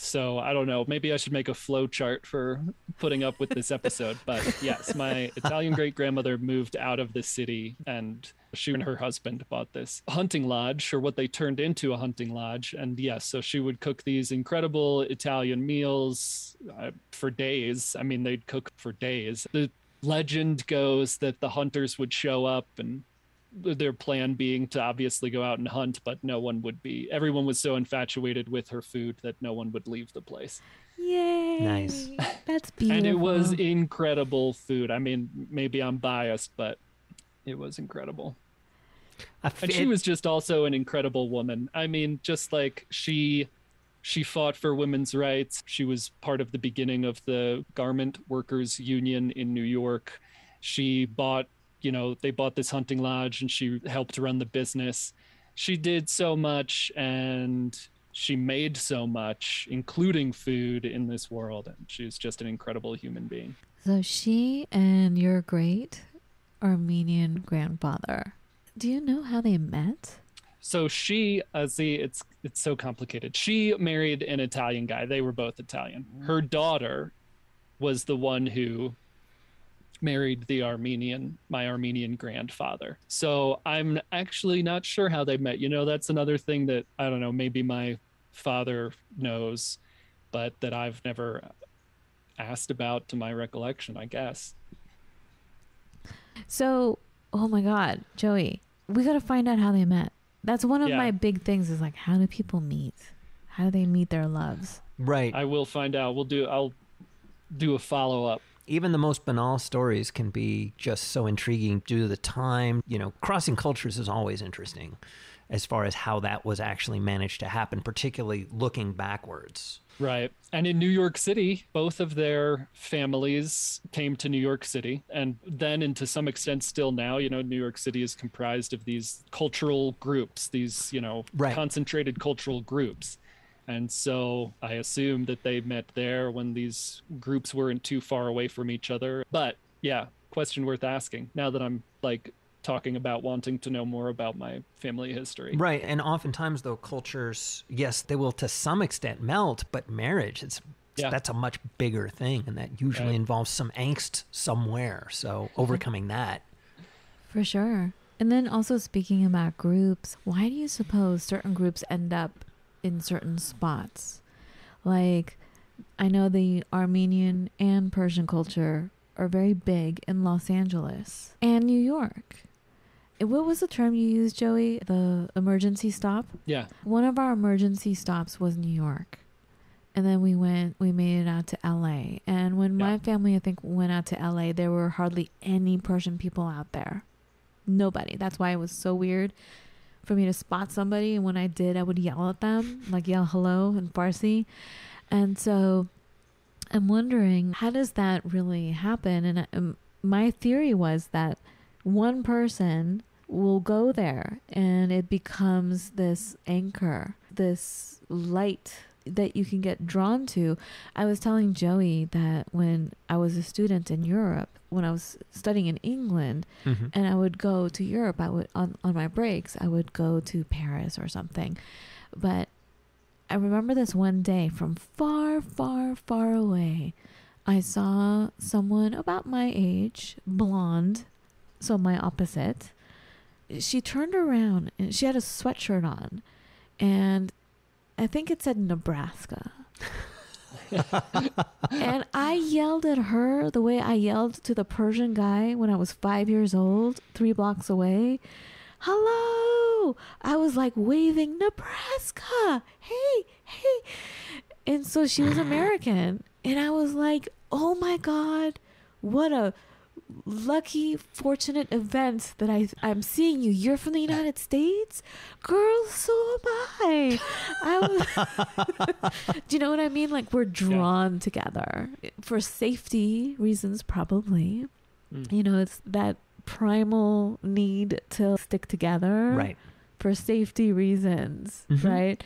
So I don't know. Maybe I should make a flow chart for putting up with this episode. But yes, my Italian great grandmother moved out of the city and she and her husband bought this hunting lodge or what they turned into a hunting lodge. And yes, so she would cook these incredible Italian meals uh, for days. I mean, they'd cook for days. The legend goes that the hunters would show up and their plan being to obviously go out and hunt, but no one would be. Everyone was so infatuated with her food that no one would leave the place. Yay! Nice. That's beautiful. And it was incredible food. I mean, maybe I'm biased, but it was incredible. I And she was just also an incredible woman. I mean, just like she she fought for women's rights. She was part of the beginning of the garment workers union in New York. She bought, you know, they bought this hunting lodge and she helped run the business. She did so much and she made so much, including food in this world. And she's just an incredible human being. So she and your great Armenian grandfather. Do you know how they met? So she, uh, see, it's it's so complicated. She married an Italian guy. They were both Italian. Her daughter was the one who married the Armenian, my Armenian grandfather. So I'm actually not sure how they met. You know, that's another thing that I don't know. Maybe my father knows, but that I've never asked about to my recollection. I guess. So, oh my God, Joey, we got to find out how they met. That's one of Yeah. my big things is like, how do people meet? How do they meet their loves? right. I will find out. We'll do. I'll do a follow up. even the most banal stories can be just so intriguing due to the time. You know, crossing cultures is always interesting as far as how that was actually managed to happen, particularly looking backwards. Right. And in New York City, both of their families came to New York City. And then, and to some extent, still now, you know, New York City is comprised of these cultural groups, these, you know, Right. concentrated cultural groups. And so I assume that they met there when these groups weren't too far away from each other. But yeah, question worth asking now that I'm like talking about wanting to know more about my family history. Right. And oftentimes, though, cultures, yes, they will to some extent melt, but marriage, it's. Yeah. That's a much bigger thing, and that usually Right. involves some angst somewhere. So, mm-hmm. overcoming that. For sure. And then also speaking about groups, why do you suppose certain groups end up in certain spots? Like, I know the Armenian and Persian culture are very big in Los Angeles and New York. What was the term you used, Joey? The emergency stop? Yeah. One of our emergency stops was New York. And then we went, we made it out to LA. And when my family, I think, went out to LA, there were hardly any Persian people out there. Nobody. That's why it was so weird for me to spot somebody. And when I did, I would yell at them, like yell hello in Farsi. And so I'm wondering, how does that really happen? And um, my theory was that one person will go there and it becomes this anchor, this light that you can get drawn to. I was telling Joey that when I was a student in Europe, when I was studying in England, Mhm. and I would go to Europe, I would on on my breaks, I would go to Paris or something. But I remember this one day from far, far, far away. I saw someone about my age, blonde, so my opposite. She turned around and she had a sweatshirt on, and I think it said Nebraska. and I yelled at her the way I yelled to the Persian guy when I was five years old, three blocks away. Hello! I was like waving Nebraska! Hey, hey! And so she was American. And I was like, oh my God, what a lucky, fortunate event that I I'm seeing you. You're from the United States, girl. So am I. I was, Do you know what I mean? Like we're drawn together for safety reasons, probably. Mm. You know, it's that primal need to stick together, Right. For safety reasons, Mhm. right?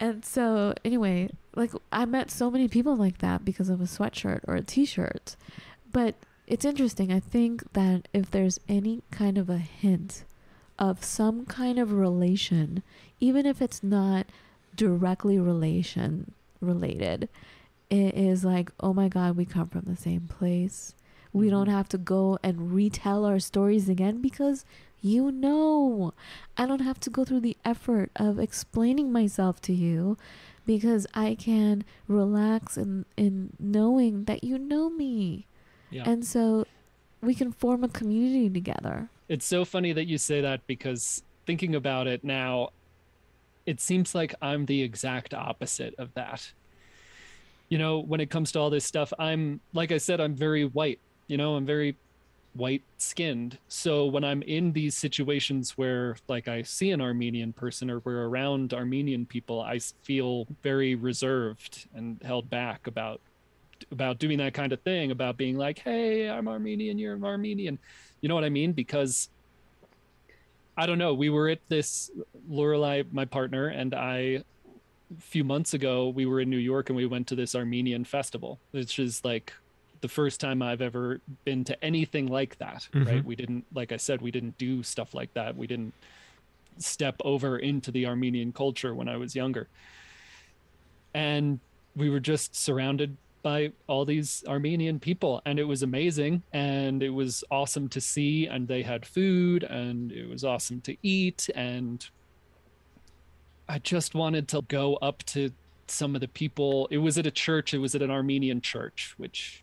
And so, anyway, like I met so many people like that because of a sweatshirt or a t-shirt. But it's interesting. I think that if there's any kind of a hint of some kind of relation, even if it's not directly relation related, it is like, oh my God, we come from the same place. We don't Mhm. have to go and retell our stories again because you know. I don't have to go through the effort of explaining myself to you because I can relax in, in knowing that you know me. Yeah. And so we can form a community together. It's so funny that you say that because thinking about it now, it seems like I'm the exact opposite of that. You know, when it comes to all this stuff, I'm, like I said, I'm very white. You know, I'm very white skinned. So when I'm in these situations where, like, I see an Armenian person or we're around Armenian people, I feel very reserved and held back about about doing that kind of thing about being like hey i'm armenian you're armenian. You know what i mean? Because i don't know we were at this lorelei my partner and i a few months ago we were in new york and we went to this armenian festival which is like the first time i've ever been to anything like that right? Mhm. we didn't like i said we didn't do stuff like that. We didn't step over into the armenian culture when i was younger. And we were just surrounded by all these Armenian people and it was amazing and it was awesome to see and they had food and it was awesome to eat and I just wanted to go up to some of the people. It was at a church it was at an Armenian church which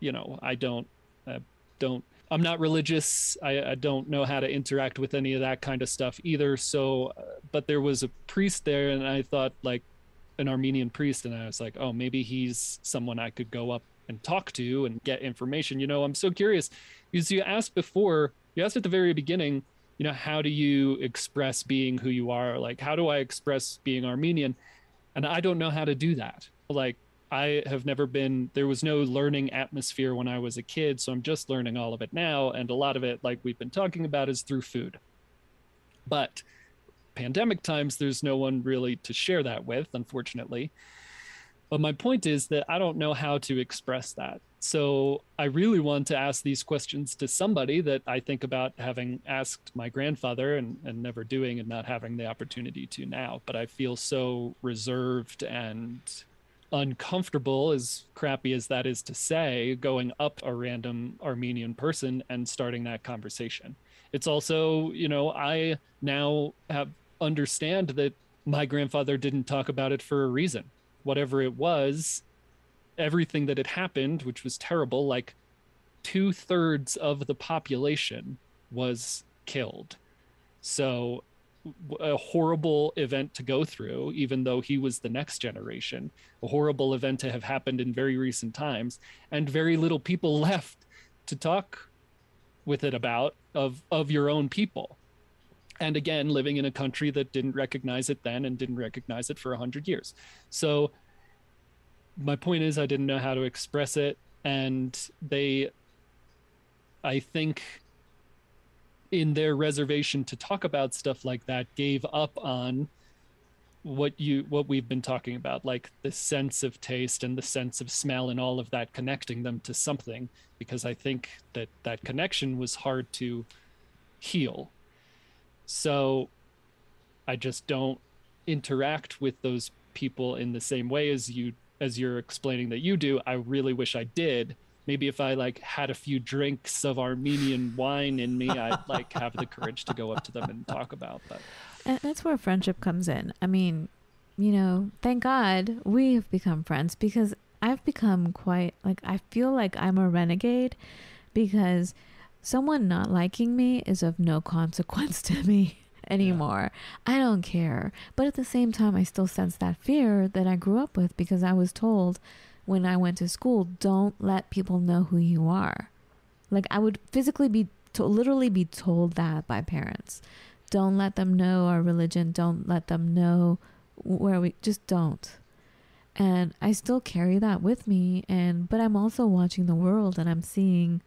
you know I don't I don't I'm not religious. I, I don't know how to interact with any of that kind of stuff either. So uh, but there was a priest there and I thought like an Armenian priest, and I was like, oh, maybe he's someone I could go up and talk to and get information. You know, I'm so curious because you asked before, you asked at the very beginning, you know, how do you express being who you are? Like, how do I express being Armenian? And I don't know how to do that. Like, I have never been, there was no learning atmosphere when I was a kid. So I'm just learning all of it now. And a lot of it, like we've been talking about, is through food. But pandemic times, there's no one really to share that with, unfortunately. But my point is that I don't know how to express that. So I really want to ask these questions to somebody that I think about having asked my grandfather and, and never doing and not having the opportunity to now. But I feel so reserved and uncomfortable, as crappy as that is to say, going up a random Armenian person and starting that conversation. It's also, you know, I now have understand that my grandfather didn't talk about it for a reason. Whatever it was, everything that had happened, which was terrible, like two thirds of the population was killed. So, a horrible event to go through, even though he was the next generation, a horrible event to have happened in very recent times, and very little people left to talk with it about of of your own people and again living in a country that didn't recognize it then and didn't recognize it for 100 years. So my point is i didn't know how to express it. And they i think in their reservation to talk about stuff like that gave up on what you what we've been talking about like the sense of taste and the sense of smell and all of that connecting them to something because i think that that connection was hard to heal so i just don't interact with those people in the same way as you as you're explaining that you do i really wish i did maybe if i like had a few drinks of armenian wine in me i'd like have the courage to go up to them and talk about that And uh, that's where friendship comes in. I mean, you know, thank God we have become friends because I've become quite like I feel like I'm a renegade because someone not liking me is of no consequence to me anymore. I don't care. But at the same time, I still sense that fear that I grew up with because I was told when I went to school, don't let people know who you are. Like I would physically be to literally be told that by parents. Don't let them know our religion. Don't let them know where we just don't. And I still carry that with me and but I'm also watching the world and I'm seeing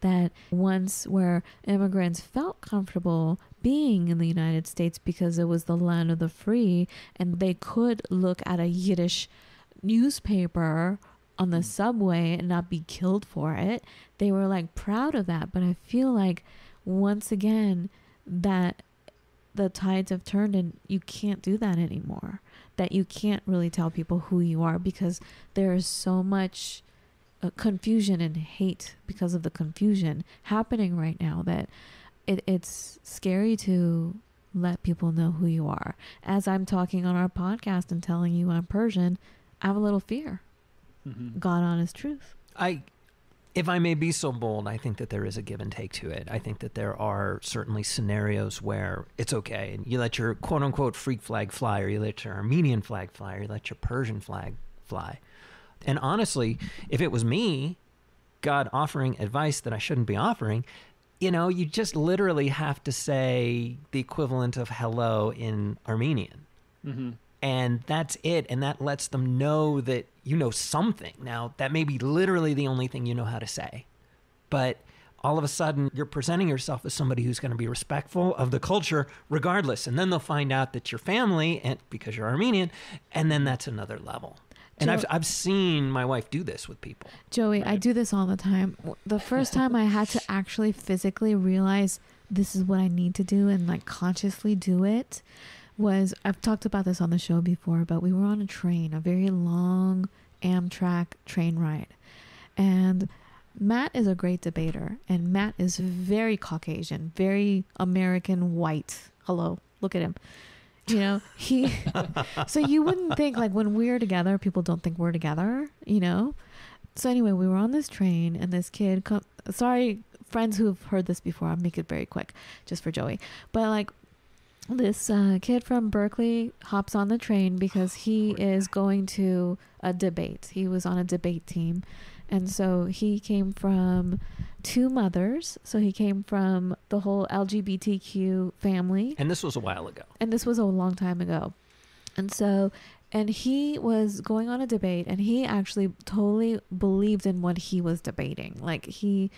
that once where immigrants felt comfortable being in the United States because it was the land of the free and they could look at a Yiddish newspaper on the mm. subway and not be killed for it. They were like proud of that. But I feel like once again that the tides have turned and you can't do that anymore. That you can't really tell people who you are because there is so much uh, confusion and hate because of the confusion happening right now that it, it's scary to let people know who you are. As I'm talking on our podcast and telling you I'm Persian, I have a little fear. Mhm. God honest truth. I, if I may be so bold, I think that there is a give and take to it. I think that there are certainly scenarios where it's okay, and you let your quote unquote freak flag fly, or you let your Armenian flag fly, or you let your Persian flag fly. And honestly, if it was me, God offering advice that I shouldn't be offering, you know, you just literally have to say the equivalent of hello in Armenian. Mhm. and that's it. And that lets them know that you know something. Now that may be literally the only thing you know how to say. But all of a sudden you're presenting yourself as somebody who's going to be respectful of the culture regardless. And then they'll find out that you're family and because you're armenian and then that's another level and Joe- I've, I've seen my wife do this with people Joey, I do this all the time. The first time I had to actually physically realize this is what I need to do and like consciously do it was I've talked about this on the show before, but we were on a train, a very long Amtrak train ride. And Matt is a great debater, and Matt is very Caucasian, very American white. Hello, look at him. You know, he. so you wouldn't think like when we're together, people don't think we're together. You know. So anyway, we were on this train, and this kid. Com- sorry, friends who have heard this before. I'll make it very quick, just for Joey. But like, this uh, kid from Berkeley hops on the train because he is going to a debate. He was on a debate team. And so he came from two mothers. So he came from the whole LGBTQ family. and this was a while ago And this was a long time ago. And so, and he was going on a debate and he actually totally believed in what he was debating. Like he,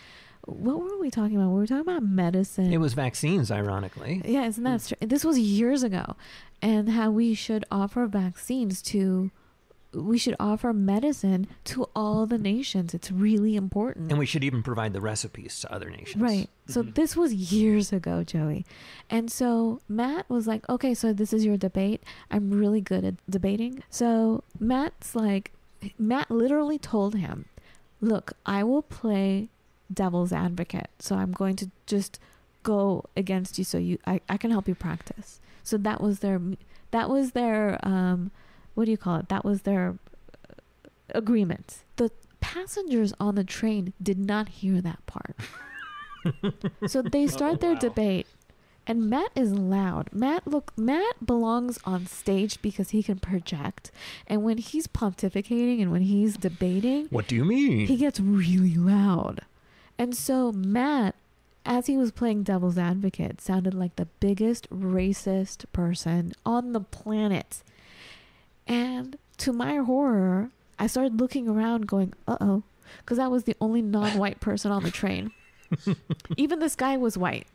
what were we talking about? We were talking about medicine. it was vaccines ironically Yeah, isn't that hmm. str- this was years ago, and how we should offer vaccines to, we should offer medicine to all the nations. It's really important. and we should even provide the recipes to other nations Right. So Mhm. this was years ago, Joey. And so Matt was like, okay, so this is your debate. I'm really good at debating. So Matt's like, Matt literally told him, look, I will play devil's advocate. So I'm going to just go against you so you I, I can help you practice. So that was their that was their um what do you call it? That was their uh, agreement. The passengers on the train did not hear that part. so they start their wow. debate and Matt is loud. Matt look Matt belongs on stage because he can project. And when he's pontificating and when he's debating, what do you mean he gets really loud. And so Matt, as he was playing devil's advocate, sounded like the biggest racist person on the planet. To my horror, I started looking around going, uh oh, because I was the only non white person on the train. Even this guy was white.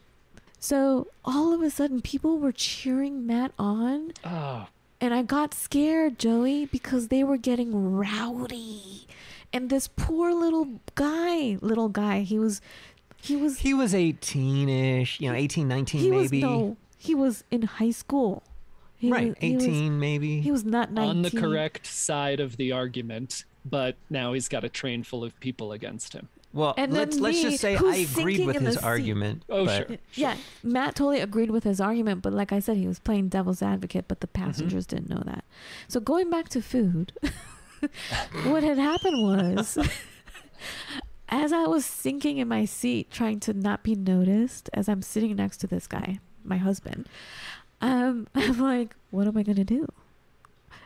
So all of a sudden, people were cheering Matt on. Oh, And I got scared, Joey, because they were getting rowdy. And this poor little guy, little guy, he was, he was, he was 18ish you know 18 19 he was, maybe no, he was in high school. He right was- he 18 was, maybe He was not 19. on the correct side of the argument, but now he's got a train full of people against him. Well, And let's then let's just say I agreed with his argument. Oh, but sure. Yeah, Matt totally agreed with his argument, but like I said, he was playing devil's advocate, but the mm-hmm. passengers didn't know that. So going back to food, what had happened was, as I was sinking in my seat, trying to not be noticed, as I'm sitting next to this guy, my husband, um, I'm like, what am I gonna do?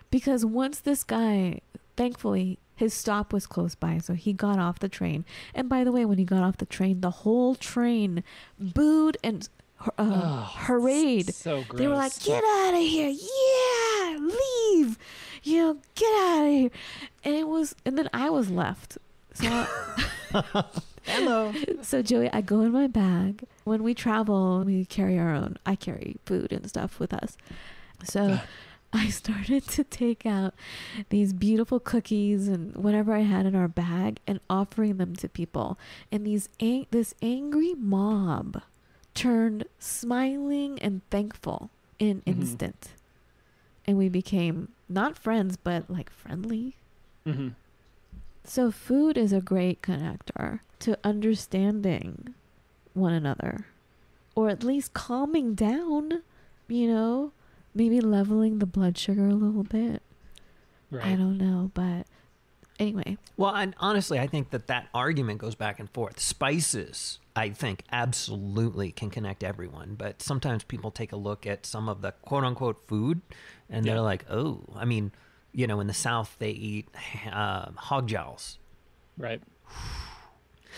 Because once this guy, thankfully, His stop was close by, so he got off the train. And by the way, when he got off the train, the whole train booed and uh, Oh, hurried. So gross. They were like, "Get out of here! Yeah, leave! You know, get out of here!" And it was, and then I was left. So, Hello. so Joey, I go in my bag. When we travel, we carry our own. I carry food and stuff with us. So, I started to take out these beautiful cookies and whatever I had in our bag and offering them to people. And these ang- this angry mob turned smiling and thankful in Mhm. instant. And we became not friends but like friendly. hmm So food is a great connector to understanding one another or at least calming down, you know, maybe leveling the blood sugar a little bit. I don't know, but anyway, Well, and honestly, I think that that argument goes back and forth. Spices, I think, absolutely can connect everyone, but sometimes people take a look at some of the quote unquote food and Yeah. they're like, oh, I mean, you know, in the South, they eat uh, hog jowls. Right.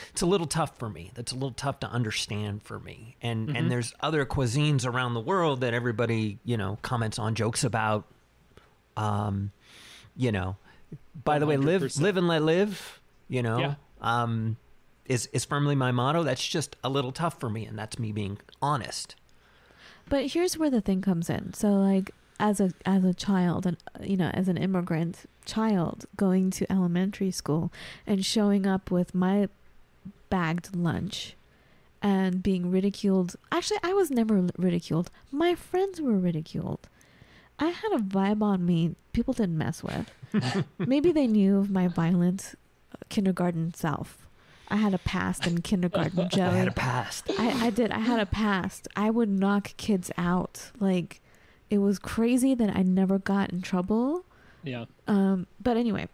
It's a little tough for me. That's a little tough to understand for me. And Mhm. and there's other cuisines around the world that everybody, you know, comments on, jokes about. Um, you know, by the way, live live and let live. You know, Yeah. um, is is firmly my motto. That's just a little tough for me, and that's me being honest. but here's where the thing comes in. So like as a as a child and uh, you know, as an immigrant child going to elementary school and showing up with my bagged lunch and being ridiculed. Actually, I was never ridiculed. My friends were ridiculed. I had a vibe on me people didn't mess with. Maybe they knew of my violent uh, kindergarten self. I had a past in kindergarten, Joey. I had a past. I, I did. I had a past. I would knock kids out. Like, it was crazy that I never got in trouble. Yeah. Um, but anyway,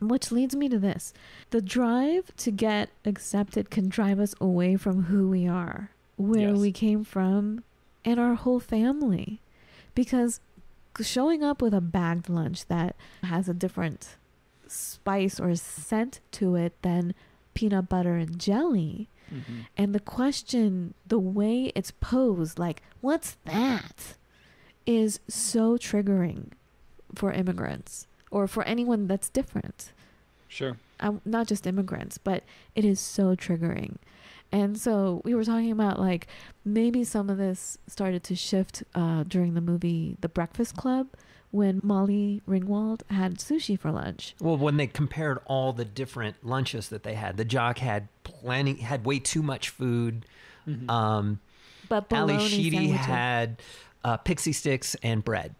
which leads me to this the drive to get accepted can drive us away from who we are, where Yes. we came from, and our whole family. Because showing up with a bagged lunch that has a different spice or scent to it than peanut butter and jelly hmm and the question, the way it's posed, like, what's that? Is so triggering for immigrants or for anyone that's different. Sure. Um, not just immigrants, but it is so triggering. And so we were talking about like maybe some of this started to shift uh, during the movie The Breakfast Club when Molly Ringwald had sushi for lunch. Well, when they compared all the different lunches that they had, the jock had plenty, had way too much food. Mhm. Um, But Ally Sheedy sandwiches. had uh, Pixy Stix and bread.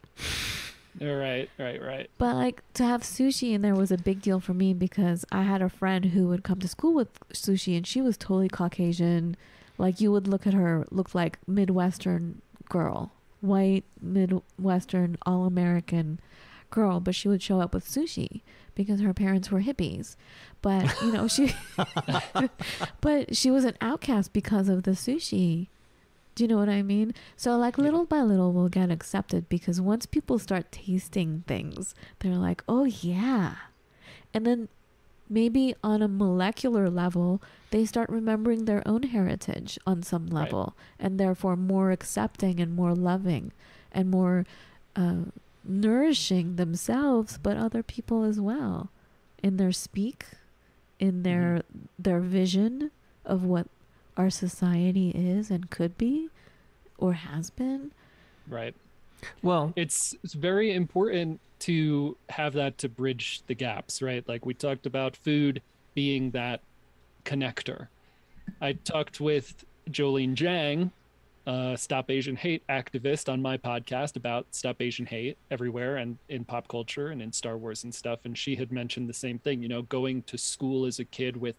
All right. Right. Right. But like to have sushi in there was a big deal for me because I had a friend who would come to school with sushi and she was totally Caucasian. Like you would look at her, looked like Midwestern girl, white Midwestern all American girl, but she would show up with sushi because her parents were hippies. But you know she, but she was an outcast because of the sushi. Do you know what I mean? So like Yeah. little by little we'll get accepted because once people start tasting things, they're like, "Oh yeah." And then maybe on a molecular level, they start remembering their own heritage on some Right. level and therefore more accepting and more loving and more uh, nourishing themselves but other people as well in their speak, in their their vision of what our society is and could be or has been. Right. Well, It's it's very important to have that to bridge the gaps, right? Like we talked about food being that connector. I talked with Jolene Jang, a Stop Asian Hate activist, on my podcast about Stop Asian Hate everywhere and in pop culture and in Star Wars and stuff. And she had mentioned the same thing, you know, going to school as a kid with,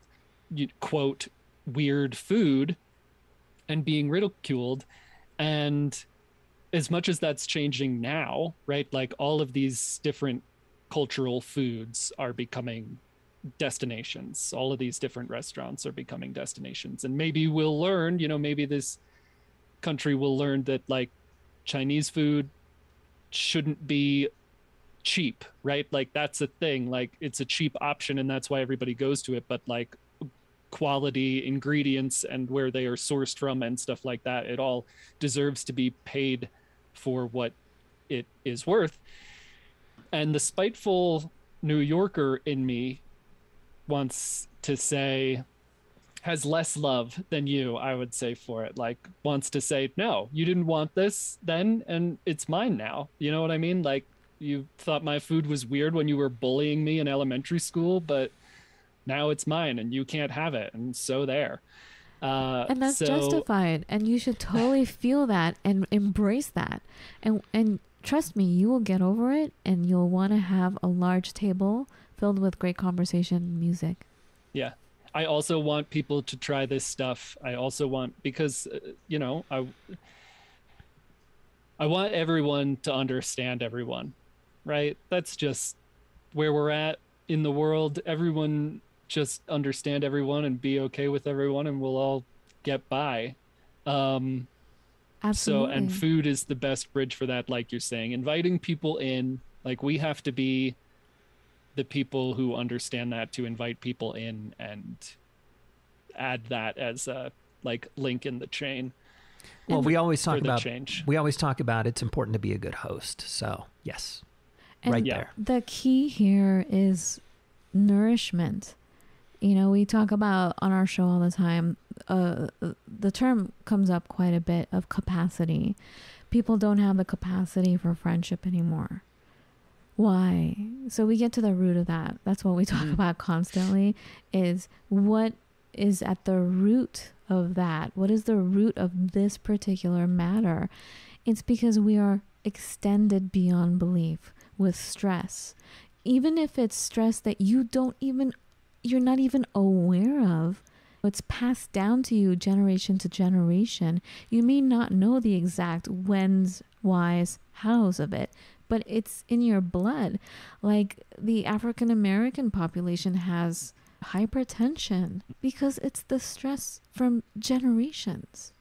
you- quote, weird food and being ridiculed. And as much as that's changing now, right? Like all of these different cultural foods are becoming destinations. All of these different restaurants are becoming destinations. And maybe we'll learn, you know, maybe this country will learn that like Chinese food shouldn't be cheap, right? Like that's a thing. Like it's a cheap option and that's why everybody goes to it. But like quality ingredients and where they are sourced from and stuff like that, it all deserves to be paid for what it is worth. And the spiteful New Yorker in me wants to say, has less love than you, I would say, for it. Like, wants to say, no, you didn't want this then, and it's mine now. You know what I mean? Like, you thought my food was weird when you were bullying me in elementary school, but now it's mine and you can't have it. And so there. Uh, and that's so, justified. And you should totally feel that and embrace that. And and trust me you will get over it and you'll want to have a large table filled with great conversation and music. Yeah. I also want people to try this stuff. I also want because uh, you know i i want everyone to understand everyone right? That's just where we're at in the world. Everyone just understand everyone and be okay with everyone and we'll all get by um absolutely so and food is the best bridge for that like you're saying inviting people in like we have to be the people who understand that to invite people in and add that as a like link in the chain Well, we always talk about change we always talk about it's important to be a good host. So yes, And right Yeah. there. the key here is nourishment you know we talk about on our show all the time uh, the term comes up quite a bit of capacity. People don't have the capacity for friendship anymore. Why? So we get to the root of that. That's what we talk Mhm. about constantly is what is at the root of that? What is the root of this particular matter? It's because we are extended beyond belief with stress. Even if it's stress that you don't even you're not even aware of it's passed down to you generation to generation. You may not know the exact whens whys hows of it but it's in your blood. Like the african american population has hypertension because it's the stress from generations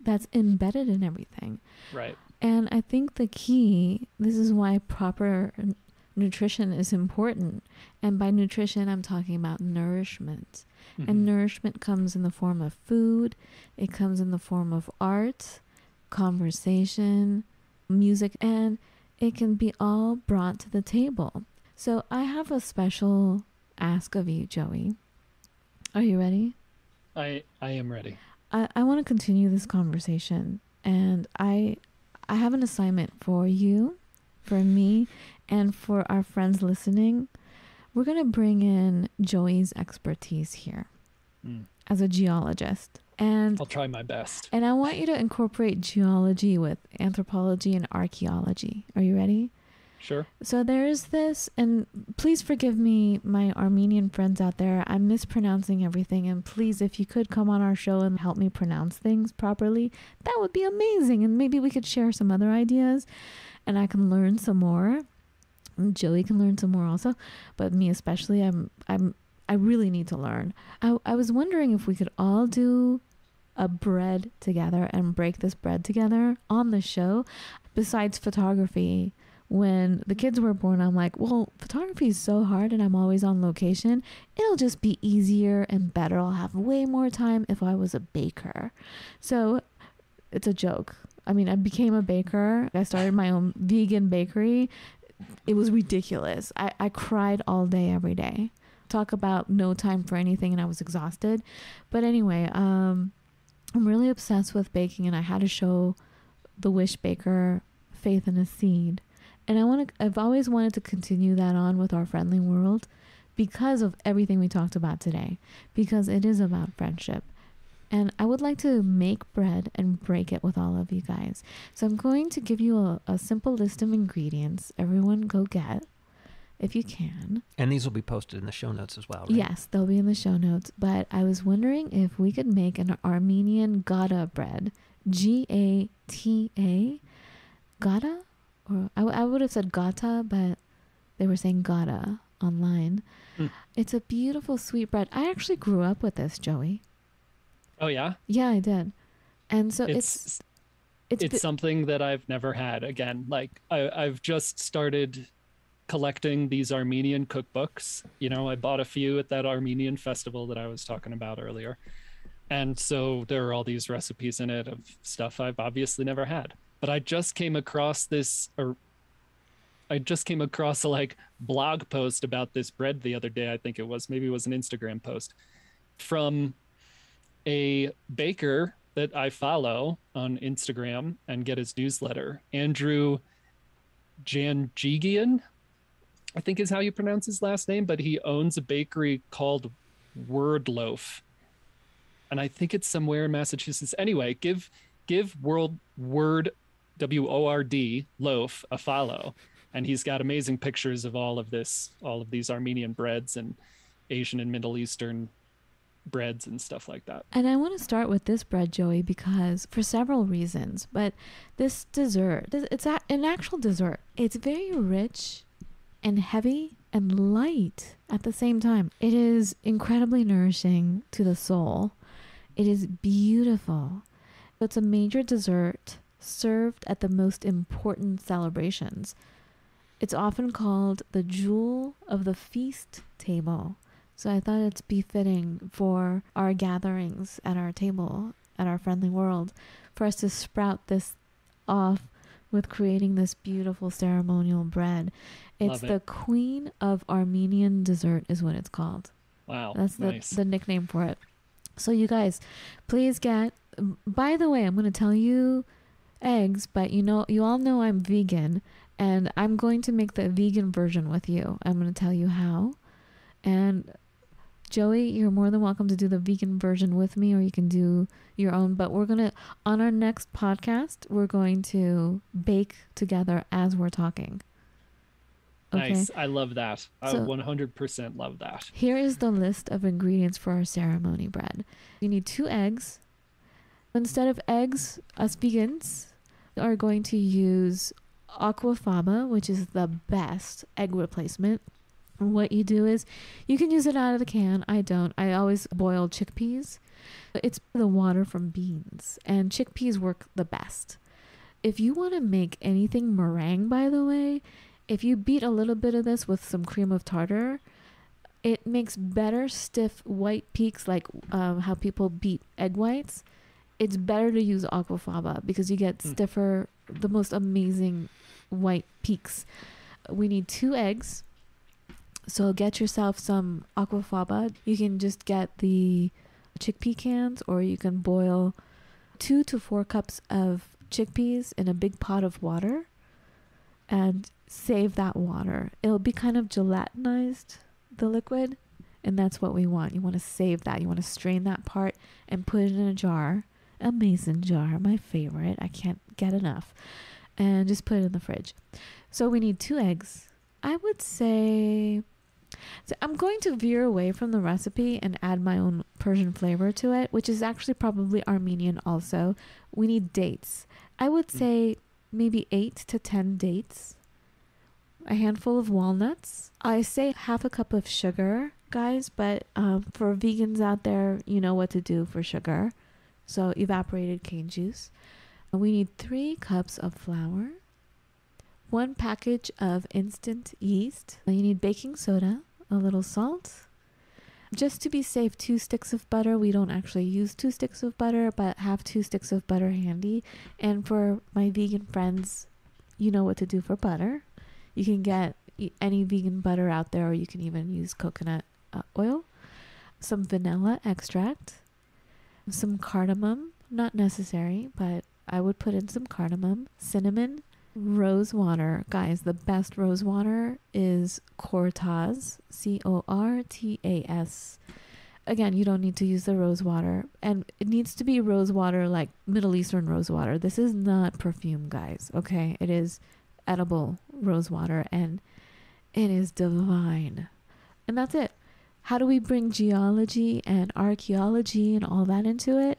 that's embedded in everything. Right. And I think the key, this is why proper nutrition is important. And by nutrition, I'm talking about nourishment. Mhm. And nourishment comes in the form of food, it comes in the form of art, conversation, music, and it can be all brought to the table. So I have a special ask of you, Joey. Are you ready? i i am ready I, I want to continue this conversation and I I have an assignment for you, for me, and for our friends listening. We're gonna bring in Joey's expertise here Mm. as a geologist. And i'll try my best and I want you to incorporate geology with anthropology and archaeology. Are you ready? sure So there is this, and please forgive me, my Armenian friends out there. I'm mispronouncing everything, and please, if you could come on our show and help me pronounce things properly, that would be amazing. And maybe we could share some other ideas, and I can learn some more. Joey can learn some more also, but me especially. I'm I'm I really need to learn. I I was wondering if we could all do a bread together and break this bread together on the show. Besides photography, when the kids were born, I'm like, well, photography is so hard and I'm always on location. It'll just be easier and better. I'll have way more time if I was a baker. So it's a joke. I mean, I became a baker. I started my own vegan bakery. It was ridiculous. I, I cried all day, every day. Talk about no time for anything, and I was exhausted. But anyway, um, I'm really obsessed with baking, and I had to show the Wish Baker Faith in a Seed and I want to I've always wanted to continue that on with our friendly world because of everything we talked about today because it is about friendship and I would like to make bread and break it with all of you guys. So I'm going to give you a, a simple list of ingredients. Everyone go get if you can. And these will be posted in the show notes as well. Right? Yes, they'll be in the show notes. But I was wondering if we could make an Armenian gata bread. G A T A. Gata? Or I, w- I would have said gata, but they were saying gata online. Hmm. It's a beautiful sweet bread. I actually grew up with this, Joey. Oh yeah Yeah, I did. And so it's it's it's, it's something that I've never had again. Like I, I've just started collecting these Armenian cookbooks. You know, I bought a few at that Armenian festival that I was talking about earlier. And so there are all these recipes in it of stuff I've obviously never had. But I just came across this or I just came across a like blog post about this bread the other day, I think it was. Maybe it was an Instagram post from a baker that I follow on Instagram and get his newsletter, Andrew Janjigian, I think is how you pronounce his last name, but he owns a bakery called Word Loaf. And I think it's somewhere in Massachusetts. Anyway, give give World Word W O R D Loaf a follow. And he's got amazing pictures of all of this, all of these Armenian breads and Asian and Middle Eastern breads and stuff like that. And I want to start with this bread, Joey, because for several reasons. But this dessert, it's an actual dessert. It's very rich and heavy and light at the same time. It is incredibly nourishing to the soul. It is beautiful. It's a major dessert served at the most important celebrations. It's often called the jewel of the feast table. So I thought it's befitting for our gatherings at our table, at our friendly world, for us to sprout this off with creating this beautiful ceremonial bread. It's it. the queen of Armenian dessert, is what it's called. Wow. That's the, nice. the nickname for it. So, you guys, please get. By the way, I'm going to tell you eggs, but you know, you all know I'm vegan, and I'm going to make the vegan version with you. I'm going to tell you how. And Joey, you're more than welcome to do the vegan version with me, or you can do your own. But we're going to, on our next podcast, we're going to bake together as we're talking. Okay? Nice. I love that. So, I 100% love that. Here is the list of ingredients for our ceremony bread. You need two eggs. Instead of eggs, us vegans are going to use aquafaba, which is the best egg replacement what you do is you can use it out of the can. I don't. I always boil chickpeas. It's the water from beans, and chickpeas work the best. If you want to make anything meringue, by the way, if you beat a little bit of this with some cream of tartar, it makes better stiff white peaks like um, how people beat egg whites. It's better to use aquafaba because you get mm. stiffer, the most amazing white peaks. We need two eggs so get yourself some aquafaba. You can just get the chickpea cans, or you can boil two to four cups of chickpeas in a big pot of water and save that water. It'll be kind of gelatinized, the liquid, and that's what we want. You want to save that. You want to strain that part and put it in a jar, a mason jar, my favorite. I can't get enough. And just put it in the fridge. So we need two eggs. I would say so I'm going to veer away from the recipe and add my own Persian flavor to it, which is actually probably Armenian also. We need dates. I would mm. say maybe 8 to 10 dates. A handful of walnuts. I say half a cup of sugar, guys, but um, for vegans out there, you know what to do for sugar. So evaporated cane juice. We need 3 cups of flour one package of instant yeast. You need baking soda, a little salt. Just to be safe, two sticks of butter. We don't actually use two sticks of butter, but have two sticks of butter handy. And for my vegan friends, you know what to do for butter. You can get any vegan butter out there, or you can even use coconut uh, oil. Some vanilla extract, some cardamom, not necessary, but I would put in some cardamom, cinnamon, Rose water, guys, the best rose water is Cortas, C O R T A S. Again, you don't need to use the rose water, and it needs to be rose water like Middle Eastern rose water. This is not perfume, guys, okay? It is edible rose water, and it is divine. And that's it. How do we bring geology and archaeology and all that into it?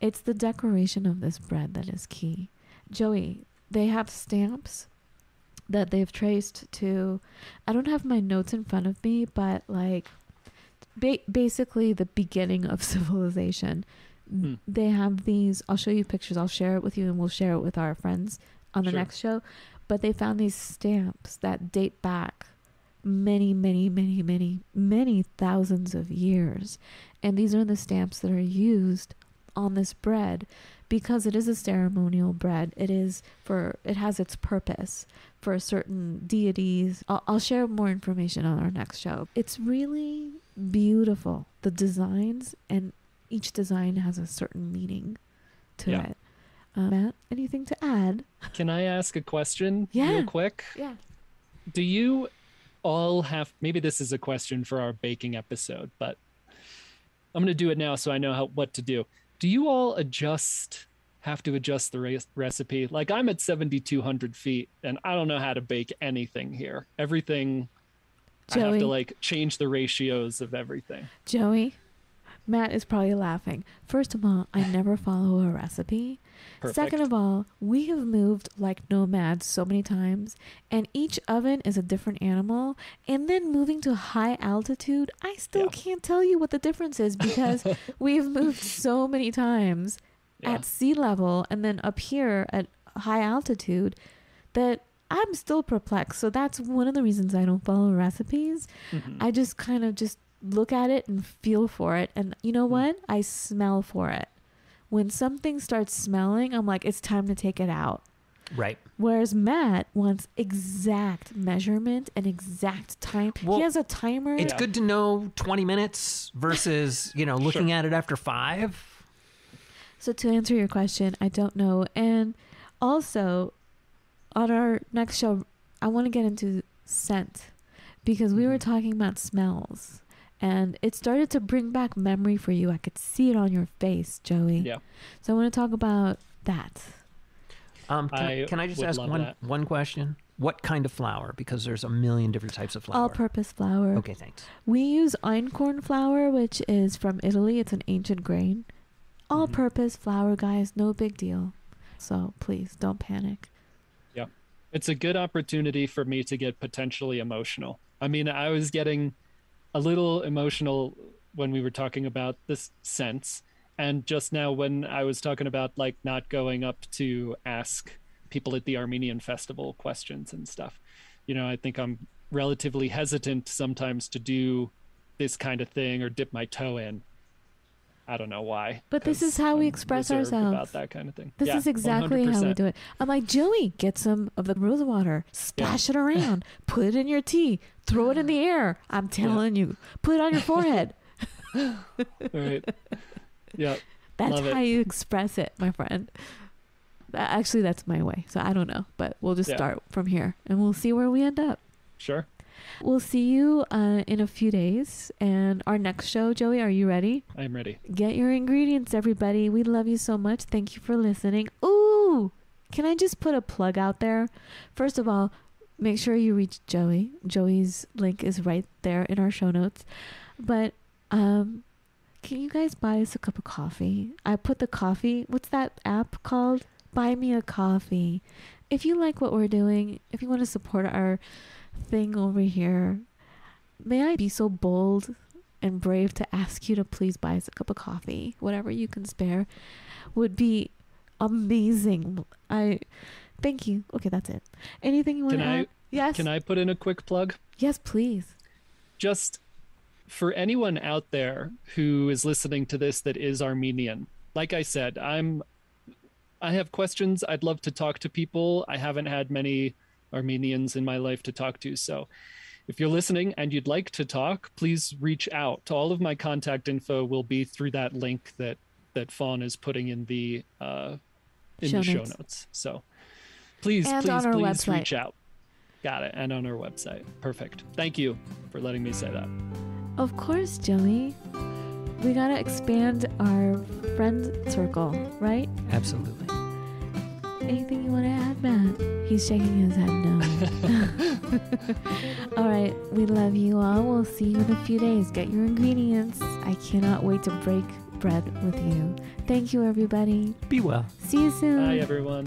It's the decoration of this bread that is key. Joey, they have stamps that they've traced to I don't have my notes in front of me, but like ba- basically the beginning of civilization. Hmm. They have these I'll show you pictures. I'll share it with you and we'll share it with our friends on the sure. next show. but they found these stamps that date back many, many, many, many, many thousands of years. And these are the stamps that are used on this bread because it is a ceremonial bread. It is for, it has its purpose for a certain deities. I'll, I'll share more information on our next show. It's really beautiful. The designs and each design has a certain meaning to Yeah. it. Uh, Matt, anything to add? Can I ask a question Yeah. real quick? Yeah. Do you all have maybe this is a question for our baking episode, but I'm going to do it now so I know how what to do. Do you all adjust have to adjust the re- recipe? Like I'm at 7200 feet and I don't know how to bake anything here. Everything I have to like change the ratios of everything. Joey, Matt is probably laughing. First of all, I never follow a recipe. Perfect. Second of all, we have moved like nomads so many times, and each oven is a different animal. And then moving to high altitude, I still Yeah. can't tell you what the difference is because we've moved so many times Yeah. at sea level and then up here at high altitude that I'm still perplexed. So that's one of the reasons I don't follow recipes. Mhm. I just kind of just look at it and feel for it. And you know Mm. what? I smell for it. When something starts smelling, I'm like, it's time to take it out. Right. Whereas Matt wants exact measurement and exact time. Well, he has a timer. It's Yeah. good to know 20 minutes versus, you know, looking at it after five. So to answer your question, I don't know. And also, on our next show, I want to get into scent because we were Mhm. talking about smells, and it started to bring back memory for you. I could see it on your face, Joey. Yeah. So I want to talk about that. Um, can, I, I can I just ask one, that. one question? What kind of flour? Because there's a million different types of flour. All-purpose flour. Okay, thanks. We use einkorn flour, which is from Italy. It's an ancient grain. All-purpose flour, guys. No big deal. So please don't panic. Yeah, it's a good opportunity for me to get potentially emotional. I mean, I was getting a little emotional when we were talking about this sense. And just now, when I was talking about like not going up to ask people at the Armenian festival questions and stuff, you know, I think I'm relatively hesitant sometimes to do this kind of thing or dip my toe in. I don't know why. But this is how we I'm express ourselves. About that kind of thing. This Yeah, is exactly how we do it. I'm like, Joey, get some of the rose water, splash it around, put it in your tea, throw it in the air. I'm telling you, put it on your forehead. All right. Yeah. That's Love it. how you express it, my friend. Actually, that's my way. So I don't know, but we'll just Yeah. start from here and we'll see where we end up. Sure. We'll see you uh, in a few days. And our next show, Joey, are you ready? I'm ready. Get your ingredients, everybody. We love you so much. Thank you for listening. Ooh, can I just put a plug out there? First of all, make sure you reach Joey. Joey's link is right there in our show notes. But um, can you guys buy us a cup of coffee? I put the coffee. What's that app called? Buy me a coffee. If you like what we're doing, if you want to support our thing over here, may I be so bold and brave to ask you to please buy us a cup of coffee, whatever you can spare, would be amazing. I thank you. Okay, that's it. Anything you want Can to I- add? Yes. Can I put in a quick plug? Yes, please. Just for anyone out there who is listening to this that is Armenian, like I said, I'm I have questions. I'd love to talk to people. I haven't had many Armenians in my life to talk to. So if you're listening and you'd like to talk, please reach out. All of my contact info will be through that link that that Fawn is putting in the uh in Show the show notes. notes. So please, And please, please website. reach out. Got it. And on our website. Perfect. Thank you for letting me say that. Of course, Joey. We gotta expand our friend circle, right? Absolutely. Anything you want to add, Matt? He's shaking his head no. all right, we love you all. We'll see you in a few days. Get your ingredients. I cannot wait to break bread with you. Thank you, everybody. Be well. See you soon. Bye, everyone.